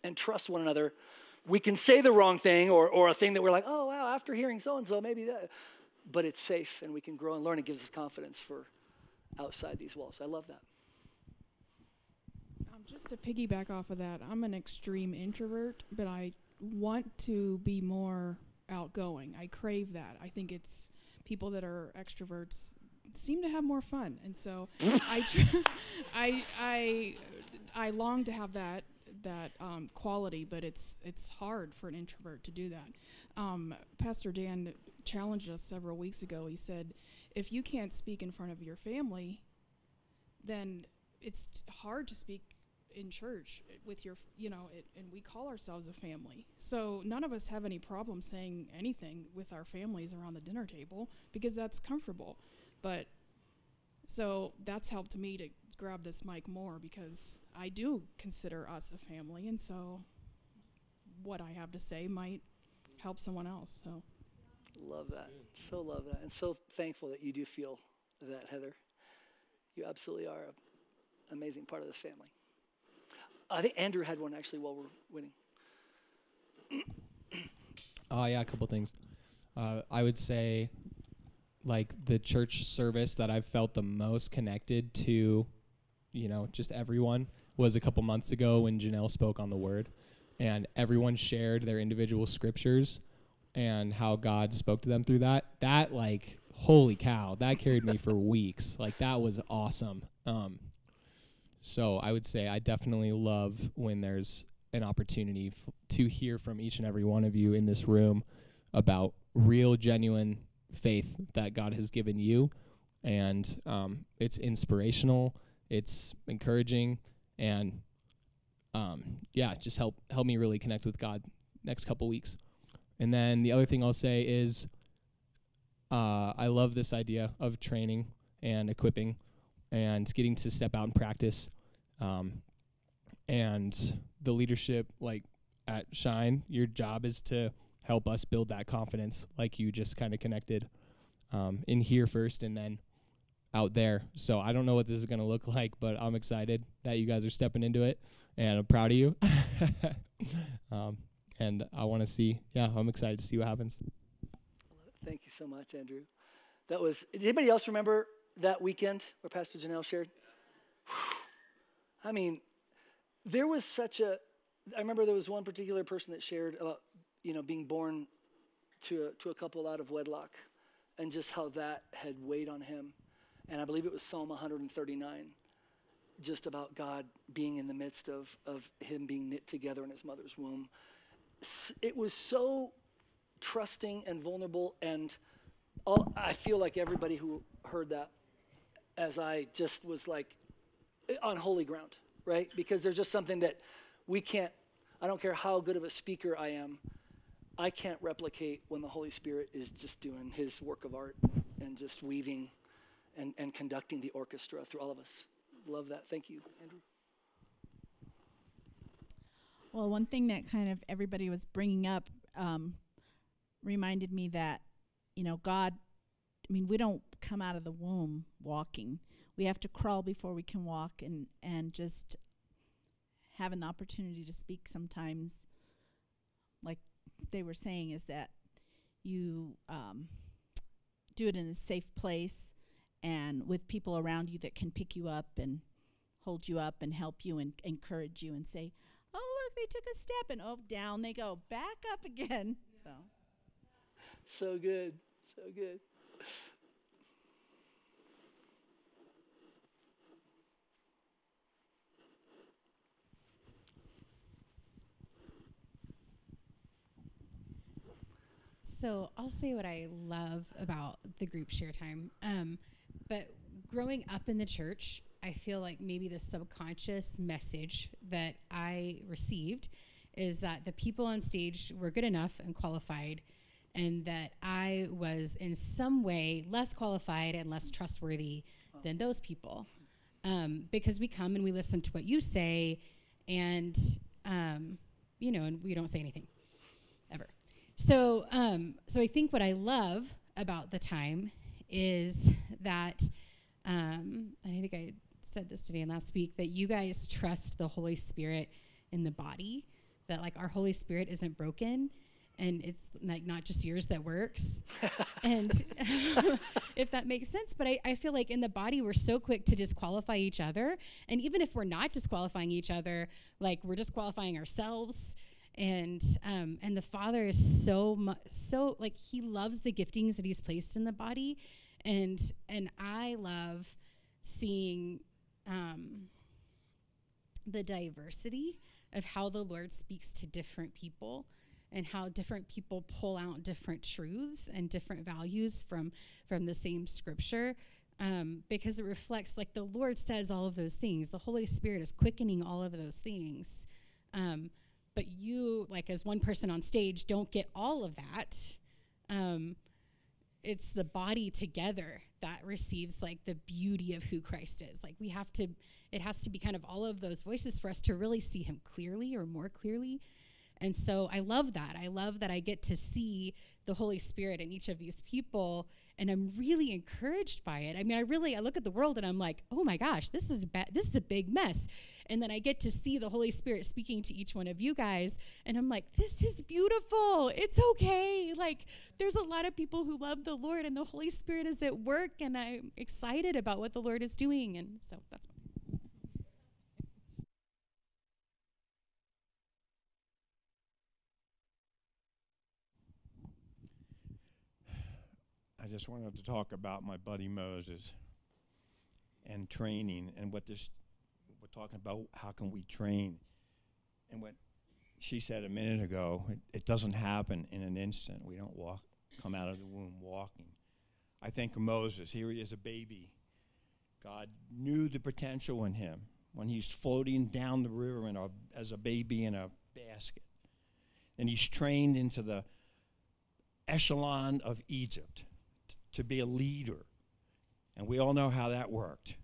and trust one another, we can say the wrong thing or, or a thing that we're like, oh, wow, after hearing so and so, maybe that. But it's safe and we can grow and learn. It gives us confidence for outside these walls. I love that.
Um, just to piggyback off of that, I'm an extreme introvert, but I want to be more outgoing. I crave that. I think it's people that are extroverts seem to have more fun, and so I, tr- I, I, I long to have that that um, quality, but it's it's hard for an introvert to do that. Um, Pastor Dan challenged us several weeks ago. He said, if you can't speak in front of your family, then it's t- hard to speak in church with your, you know, it, and we call ourselves a family. So none of us have any problem saying anything with our families around the dinner table because that's comfortable. But so that's helped me to grab this mic more because I do consider us a family, and so what I have to say might help someone else. So.
Love that. So love that. And so thankful that you do feel that, Heather. You absolutely are an amazing part of this family. I think Andrew had one actually while we're winning.
Uh, yeah, a couple things. Uh, I would say, like the church service that I've felt the most connected to, you know, just everyone was a couple months ago when Janelle spoke on the Word, and everyone shared their individual scriptures and how God spoke to them through that. That like, holy cow, that carried me for weeks. Like that was awesome. Um, so I would say I definitely love when there's an opportunity f- to hear from each and every one of you in this room about real, genuine faith that God has given you, and um, it's inspirational, it's encouraging, and um, yeah, just help help me really connect with God next couple weeks. And then the other thing I'll say is, uh, I love this idea of training and equipping, and getting to step out and practice. Um, and the leadership like at shine your job is to help us build that confidence like you just kind of connected um, in here first and then out there so i don't know what this is going to look like but i'm excited that you guys are stepping into it and i'm proud of you um, and i want to see yeah i'm excited to see what happens
Thank you so much, Andrew. That was, did anybody else remember that weekend where Pastor Janelle shared? I mean, there was such a, I remember there was one particular person that shared about, you know, being born to a, to a couple out of wedlock and just how that had weighed on him. And I believe it was Psalm 139, just about God being in the midst of, of him being knit together in his mother's womb. It was so trusting and vulnerable and all, I feel like everybody who heard that as I just was like on holy ground, right? Because there's just something that we can't I don't care how good of a speaker I am, I can't replicate when the Holy Spirit is just doing his work of art and just weaving and, and conducting the orchestra through all of us. Love that. Thank you, Andrew.
Well, one thing that kind of everybody was bringing up um, reminded me that, you know, God, mean, we don't come out of the womb walking. We have to crawl before we can walk and, and just having the opportunity to speak sometimes, like they were saying, is that you um, do it in a safe place and with people around you that can pick you up and hold you up and help you and encourage you and say, oh, look, they took a step and oh, down they go, back up again. So.
So good. So good.
So I'll say what I love about the group share time. Um, but growing up in the church, I feel like maybe the subconscious message that I received is that the people on stage were good enough and qualified, and that I was in some way less qualified and less trustworthy than those people. Um, because we come and we listen to what you say, and um, you know, and we don't say anything ever. So, um, so I think what I love about the time is that um, I think I said this today and last week that you guys trust the Holy Spirit in the body. That like our Holy Spirit isn't broken, and it's like not just yours that works. and if that makes sense, but I, I feel like in the body we're so quick to disqualify each other, and even if we're not disqualifying each other, like we're disqualifying ourselves. And um, and the father is so mu- so like he loves the giftings that he's placed in the body. And and i love seeing um, the diversity of how the lord speaks to different people and how different people pull out different truths and different values from from the same scripture um, because it reflects like the lord says all of those things. The holy spirit is quickening all of those things. Um, but you like as one person on stage don't get all of that. Um, it's the body together that receives like the beauty of who christ is. Like we have to it has to be kind of all of those voices for us to really see him clearly or more clearly and so i love that. I love that i get to see the holy spirit in each of these people and i'm really encouraged by it. I mean i really i look at the world and i'm like oh my gosh this is ba- this is a big mess. And then i get to see the holy spirit speaking to each one of you guys and i'm like this is beautiful. It's okay. Like there's a lot of people who love the lord and the holy spirit is at work and i'm excited about what the lord is doing. And so that's
I just wanted to talk about my buddy Moses and training and what this we're talking about how can we train? And what she said a minute ago it, it doesn't happen in an instant. We don't walk come out of the womb walking. I think of moses. Here he is a baby. God knew the potential in him. When he's floating down the river in a, as a baby in a basket and he's trained into the echelon of egypt to be a leader. And we all know how that worked.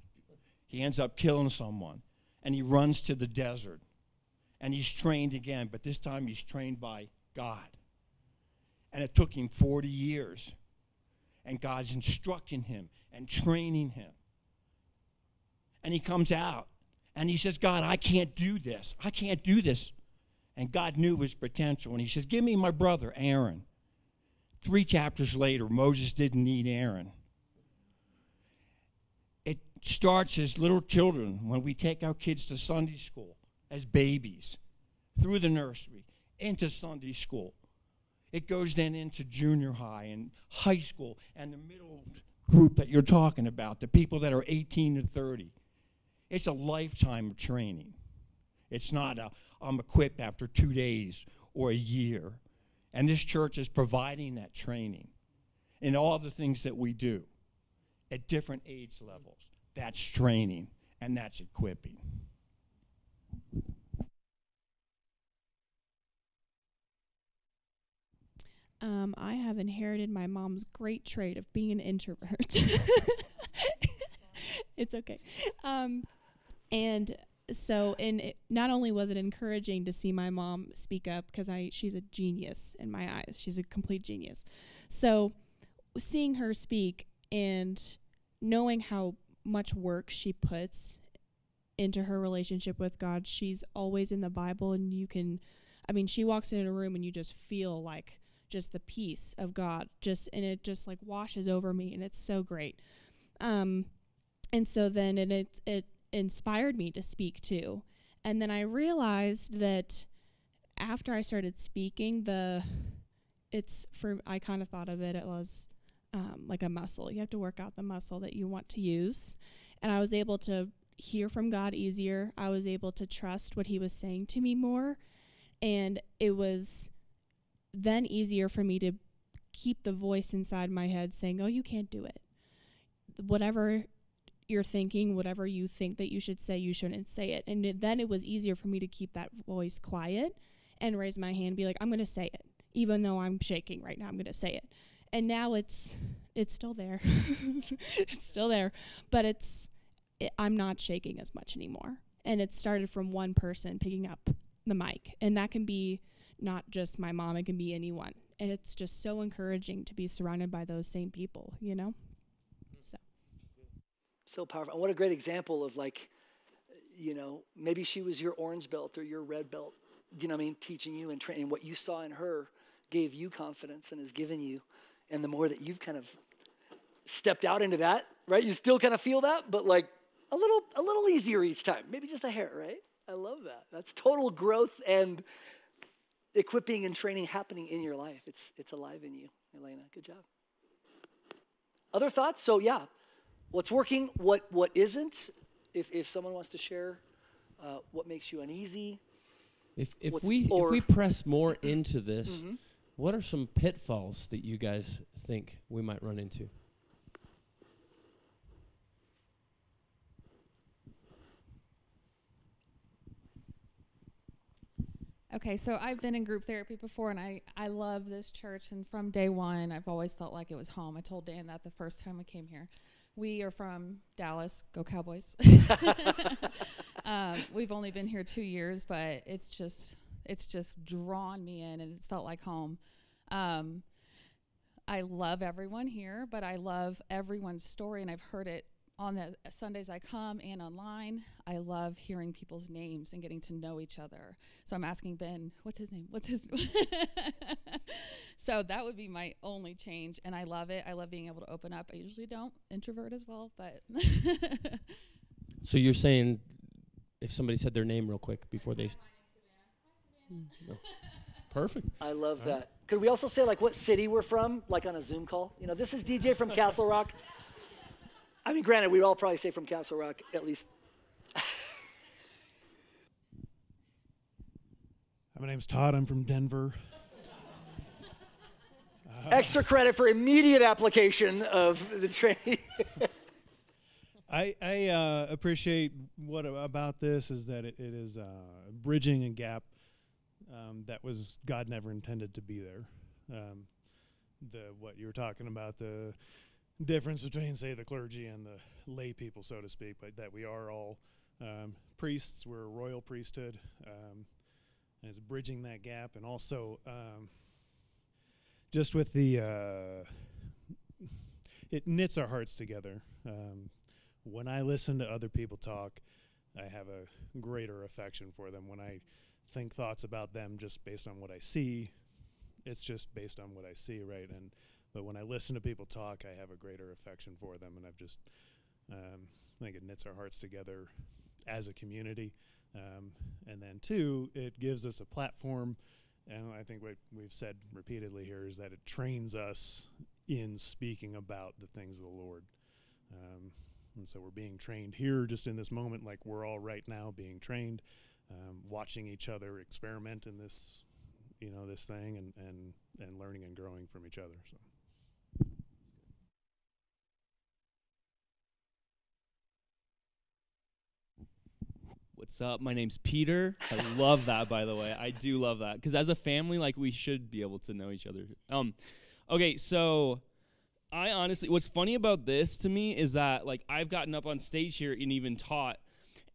He ends up killing someone and he runs to the desert and he's trained again, but this time he's trained by God. And it took him 40 years. And God's instructing him and training him. And he comes out and he says, God, I can't do this. I can't do this. And God knew his potential. And he says, Give me my brother, Aaron. Three chapters later, Moses didn't need Aaron. It starts as little children when we take our kids to Sunday school as babies, through the nursery, into Sunday school. It goes then into junior high and high school and the middle group that you're talking about, the people that are 18 to 30. It's a lifetime of training. It's not a, I'm equipped after two days or a year. And this church is providing that training in all the things that we do at different age levels. That's training and that's equipping.
Um, I have inherited my mom's great trait of being an introvert. it's okay. Um, and
so and it, not only was it encouraging to see my mom speak up because I she's a genius in my eyes. She's a complete genius. So seeing her speak and knowing how much work she puts into her relationship with God, she's always in the Bible and you can I mean, she walks in a room and you just feel like just the peace of God just and it just like washes over me and it's so great. Um and so then and it, it inspired me to speak too. And then I realized that after I started speaking, the it's for I kind of thought of it as um, like a muscle. You have to work out the muscle that you want to use. And I was able to hear from God easier. I was able to trust what He was saying to me more. And it was then easier for me to keep the voice inside my head saying, Oh, you can't do it. Whatever you're thinking, whatever you think that you should say, you shouldn't say it. And it, then it was easier for me to keep that voice quiet and raise my hand, be like, I'm going to say it, even though I'm shaking right now. I'm going to say it. And now it's it's still there. it's still there, but it's it, I'm not shaking as much anymore. And it started from one person picking up the mic, and that can be not just my mom; it can be anyone. And it's just so encouraging to be surrounded by those same people, you know.
So powerful. And what a great example of like, you know, maybe she was your orange belt or your red belt, you know what I mean, teaching you and training. What you saw in her gave you confidence and has given you. And the more that you've kind of stepped out into that, right? You still kind of feel that, but like a little a little easier each time. Maybe just a hair, right? I love that. That's total growth and equipping and training happening in your life. It's it's alive in you, Elena. Good job. Other thoughts? So yeah, what's working, what, what isn't, if, if someone wants to share uh, what makes you uneasy.
If, if, we, if we press more into this, mm-hmm. what are some pitfalls that you guys think we might run into?
Okay, so I've been in group therapy before and I, I love this church. And from day one, I've always felt like it was home. I told Dan that the first time I came here. We are from Dallas. Go Cowboys. um, we've only been here two years, but it's just it's just drawn me in, and it's felt like home. Um, I love everyone here, but I love everyone's story, and I've heard it on the Sundays I come and online. I love hearing people's names and getting to know each other. So I'm asking Ben, what's his name? What's his So that would be my only change and I love it. I love being able to open up. I usually don't introvert as well, but
So you're saying if somebody said their name real quick before they st- no. Mm-hmm. Oh, perfect.
I love that. Could we also say like what city we're from, like on a Zoom call? You know, this is DJ from Castle Rock. I mean, granted, we'd all probably say from Castle Rock, at least.
My name's Todd. I'm from Denver.
Uh, Extra credit for immediate application of the training.
I, I uh, appreciate what about this is that it, it is uh, bridging a gap um, that was God never intended to be there. Um, the what you were talking about the difference between, say, the clergy and the lay people, so to speak, but that we are all um, priests. We're a royal priesthood, um, and it's bridging that gap, and also um, just with the uh, it knits our hearts together. Um, when I listen to other people talk, I have a greater affection for them. When I think thoughts about them just based on what I see, it's just based on what I see, right? And but when I listen to people talk, I have a greater affection for them, and I've just um, I think it knits our hearts together as a community. Um, and then two, it gives us a platform, and I think what we've said repeatedly here is that it trains us in speaking about the things of the Lord. Um, and so we're being trained here just in this moment, like we're all right now being trained, um, watching each other experiment in this, you know, this thing and, and, and learning and growing from each other. So.
What's up? My name's Peter. I love that, by the way. I do love that because as a family, like we should be able to know each other. Um, okay, so I honestly, what's funny about this to me is that like I've gotten up on stage here and even taught,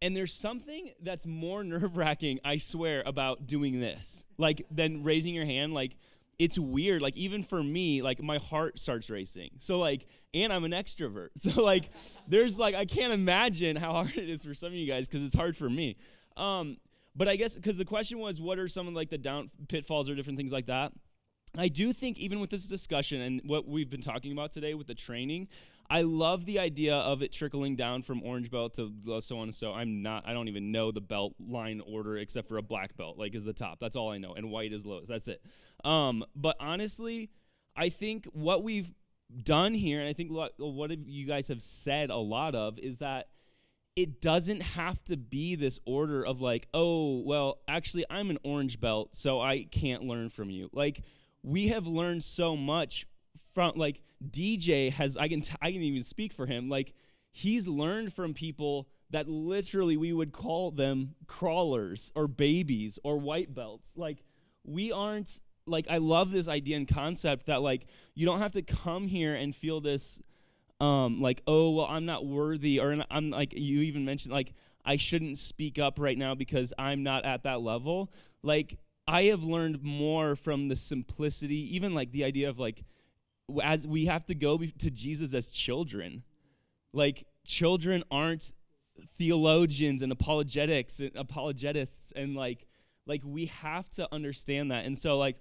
And there's something that's more nerve wracking, I swear, about doing this, like than raising your hand. Like, it's weird. Like, even for me, like, my heart starts racing. So, like, and I'm an extrovert. So, like, there's like, I can't imagine how hard it is for some of you guys because it's hard for me. Um, but I guess because the question was, what are some of like the down pitfalls or different things like that? I do think even with this discussion and what we've been talking about today with the training, I love the idea of it trickling down from orange belt to so on and so. I'm not. I don't even know the belt line order except for a black belt, like is the top. That's all I know, and white is lowest. That's it. Um, but honestly, I think what we've done here, and I think what, what you guys have said a lot of, is that it doesn't have to be this order of like, oh, well, actually, I'm an orange belt, so I can't learn from you. Like, we have learned so much from like DJ has I can t- I can even speak for him like he's learned from people that literally we would call them crawlers or babies or white belts like we aren't like I love this idea and concept that like you don't have to come here and feel this um like oh well I'm not worthy or I'm like you even mentioned like I shouldn't speak up right now because I'm not at that level like I have learned more from the simplicity, even like the idea of like, as we have to go to Jesus as children. Like, children aren't theologians and apologetics and apologetists and like like we have to understand that and so like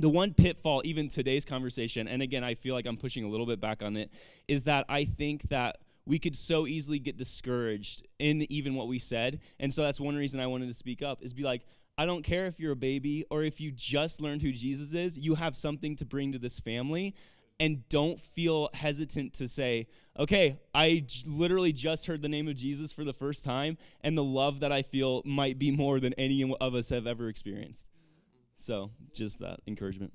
the one pitfall even today's conversation and again i feel like i'm pushing a little bit back on it is that i think that we could so easily get discouraged in even what we said and so that's one reason i wanted to speak up is be like I don't care if you're a baby or if you just learned who Jesus is, you have something to bring to this family. And don't feel hesitant to say, okay, I j- literally just heard the name of Jesus for the first time, and the love that I feel might be more than any of us have ever experienced. So, just that encouragement.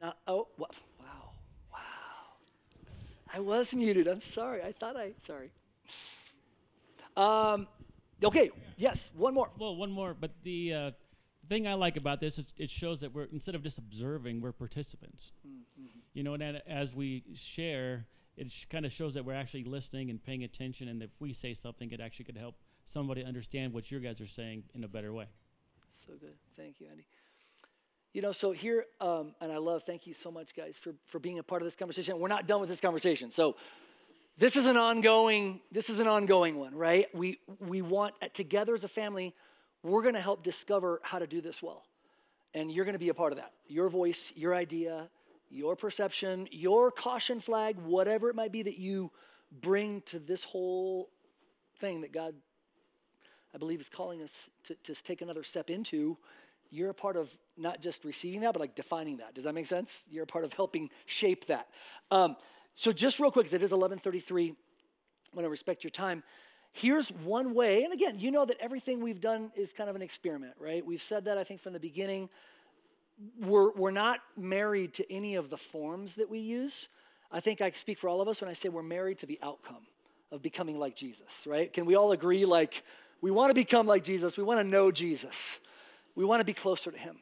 Uh, oh, wow. Wow. I was muted. I'm sorry. I thought I, sorry. Um, okay, yes, one more.
Well, one more, but the uh, thing I like about this is it shows that we're, instead of just observing, we're participants.
Mm-hmm.
You know, and as we share, it sh- kind of shows that we're actually listening and paying attention, and if we say something, it actually could help somebody understand what you guys are saying in a better way.
So good. Thank you, Andy. You know, so here, um, and I love, thank you so much, guys, for, for being a part of this conversation. We're not done with this conversation. So this is an ongoing, this is an ongoing one, right? We, we want, together as a family, we're going to help discover how to do this well. And you're going to be a part of that. Your voice, your idea, your perception, your caution flag, whatever it might be that you bring to this whole thing that God, I believe, is calling us to, to take another step into you're a part of not just receiving that, but like defining that. Does that make sense? You're a part of helping shape that. Um, so just real quick, because it is 11:33, I to respect your time. Here's one way, and again, you know that everything we've done is kind of an experiment, right? We've said that I think from the beginning. We're we're not married to any of the forms that we use. I think I speak for all of us when I say we're married to the outcome of becoming like Jesus, right? Can we all agree like we want to become like Jesus, we want to know Jesus. We want to be closer to Him.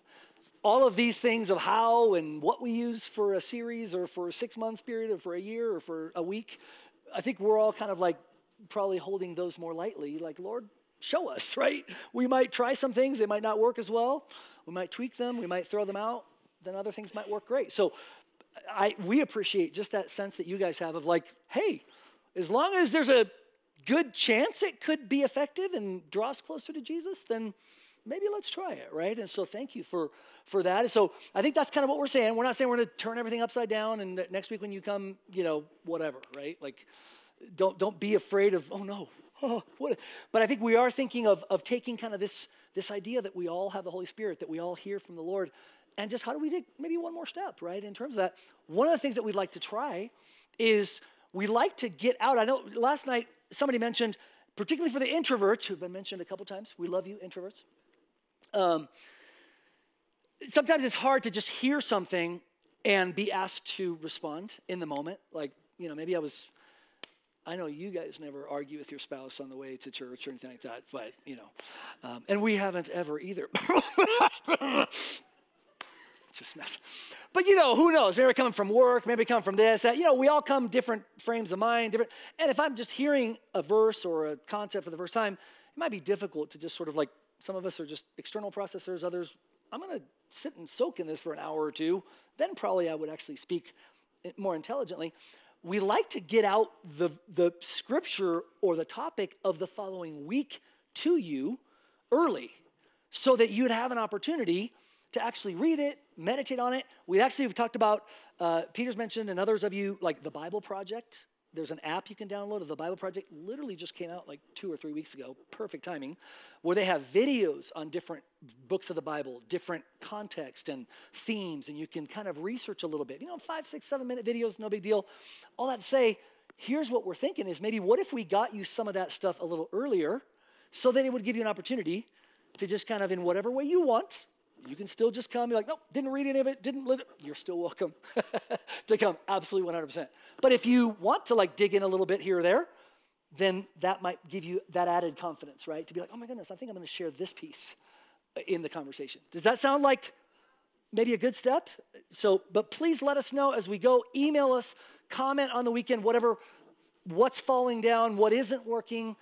All of these things of how and what we use for a series or for a six month period or for a year or for a week, I think we're all kind of like probably holding those more lightly. Like, Lord, show us, right? We might try some things, they might not work as well. We might tweak them, we might throw them out, then other things might work great. So I, we appreciate just that sense that you guys have of like, hey, as long as there's a good chance it could be effective and draw us closer to Jesus, then maybe let's try it, right? And so thank you for for that. And so I think that's kind of what we're saying. We're not saying we're going to turn everything upside down and next week when you come, you know, whatever, right? Like don't don't be afraid of oh no. Oh, what? But I think we are thinking of of taking kind of this this idea that we all have the Holy Spirit, that we all hear from the Lord, and just how do we take maybe one more step, right? In terms of that, one of the things that we'd like to try is we like to get out. I know last night somebody mentioned, particularly for the introverts who've been mentioned a couple times. We love you, introverts. Um, sometimes it's hard to just hear something and be asked to respond in the moment. Like, you know, maybe I was, I know you guys never argue with your spouse on the way to church or anything like that, but, you know, um, and we haven't ever either. Just mess. But you know, who knows? Maybe coming from work, maybe coming from this, that. You know, we all come different frames of mind, different. And if I'm just hearing a verse or a concept for the first time, it might be difficult to just sort of like some of us are just external processors, others, I'm going to sit and soak in this for an hour or two. Then probably I would actually speak more intelligently. We like to get out the, the scripture or the topic of the following week to you early so that you'd have an opportunity to actually read it, meditate on it. We actually have talked about, uh, Peter's mentioned, and others of you, like the Bible Project. There's an app you can download of the Bible Project. Literally just came out like two or three weeks ago. Perfect timing. Where they have videos on different books of the Bible, different context and themes, and you can kind of research a little bit. You know, five, six, seven minute videos, no big deal. All that to say, here's what we're thinking is maybe what if we got you some of that stuff a little earlier so that it would give you an opportunity to just kind of in whatever way you want you can still just come. You're like, nope, didn't read any of it, didn't listen. You're still welcome to come. Absolutely 100%. But if you want to like dig in a little bit here or there, then that might give you that added confidence, right? To be like, oh my goodness, I think I'm going to share this piece uh, in the conversation. Does that sound like maybe a good step? So, but please let us know as we go. Email us, comment on the weekend, whatever, what's falling down, what isn't working,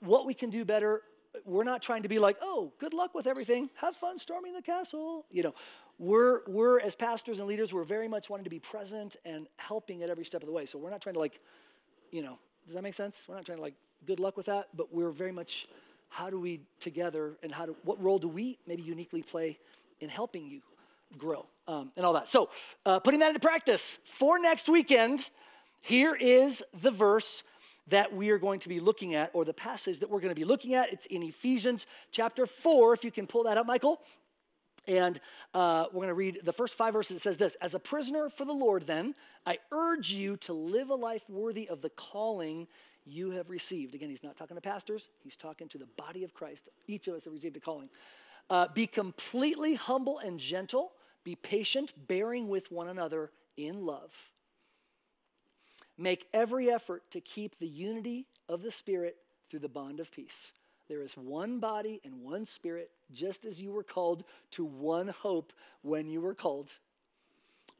what we can do better we're not trying to be like, oh, good luck with everything. Have fun storming the castle. You know, we're, we're as pastors and leaders, we're very much wanting to be present and helping at every step of the way. So we're not trying to like, you know, does that make sense? We're not trying to like, good luck with that, but we're very much, how do we together and how do, what role do we maybe uniquely play in helping you grow um, and all that. So uh, putting that into practice for next weekend, here is the verse that we are going to be looking at, or the passage that we're going to be looking at. It's in Ephesians chapter 4, if you can pull that up, Michael. And uh, we're going to read the first five verses. It says this As a prisoner for the Lord, then, I urge you to live a life worthy of the calling you have received. Again, he's not talking to pastors, he's talking to the body of Christ. Each of us have received a calling. Uh, be completely humble and gentle, be patient, bearing with one another in love. Make every effort to keep the unity of the Spirit through the bond of peace. There is one body and one Spirit, just as you were called to one hope when you were called.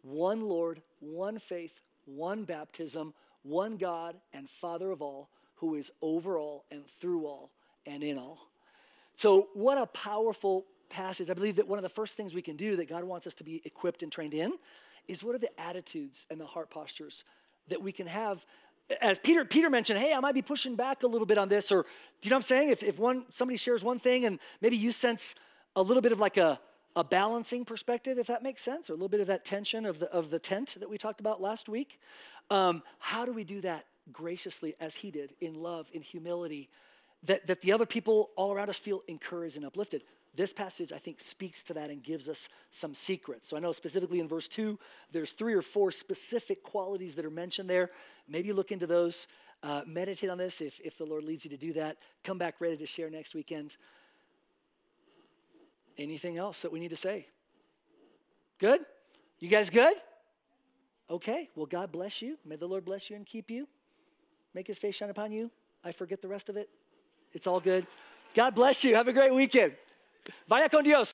One Lord, one faith, one baptism, one God and Father of all, who is over all and through all and in all. So, what a powerful passage. I believe that one of the first things we can do that God wants us to be equipped and trained in is what are the attitudes and the heart postures that we can have as Peter, Peter mentioned, hey, I might be pushing back a little bit on this, or do you know what I'm saying? If, if one somebody shares one thing and maybe you sense a little bit of like a, a balancing perspective, if that makes sense, or a little bit of that tension of the of the tent that we talked about last week. Um, how do we do that graciously as he did, in love, in humility, that, that the other people all around us feel encouraged and uplifted? This passage, I think, speaks to that and gives us some secrets. So I know specifically in verse 2, there's three or four specific qualities that are mentioned there. Maybe look into those. Uh, meditate on this if, if the Lord leads you to do that. Come back ready to share next weekend. Anything else that we need to say? Good? You guys good? Okay. Well, God bless you. May the Lord bless you and keep you. Make his face shine upon you. I forget the rest of it. It's all good. God bless you. Have a great weekend. Vaya con Dios.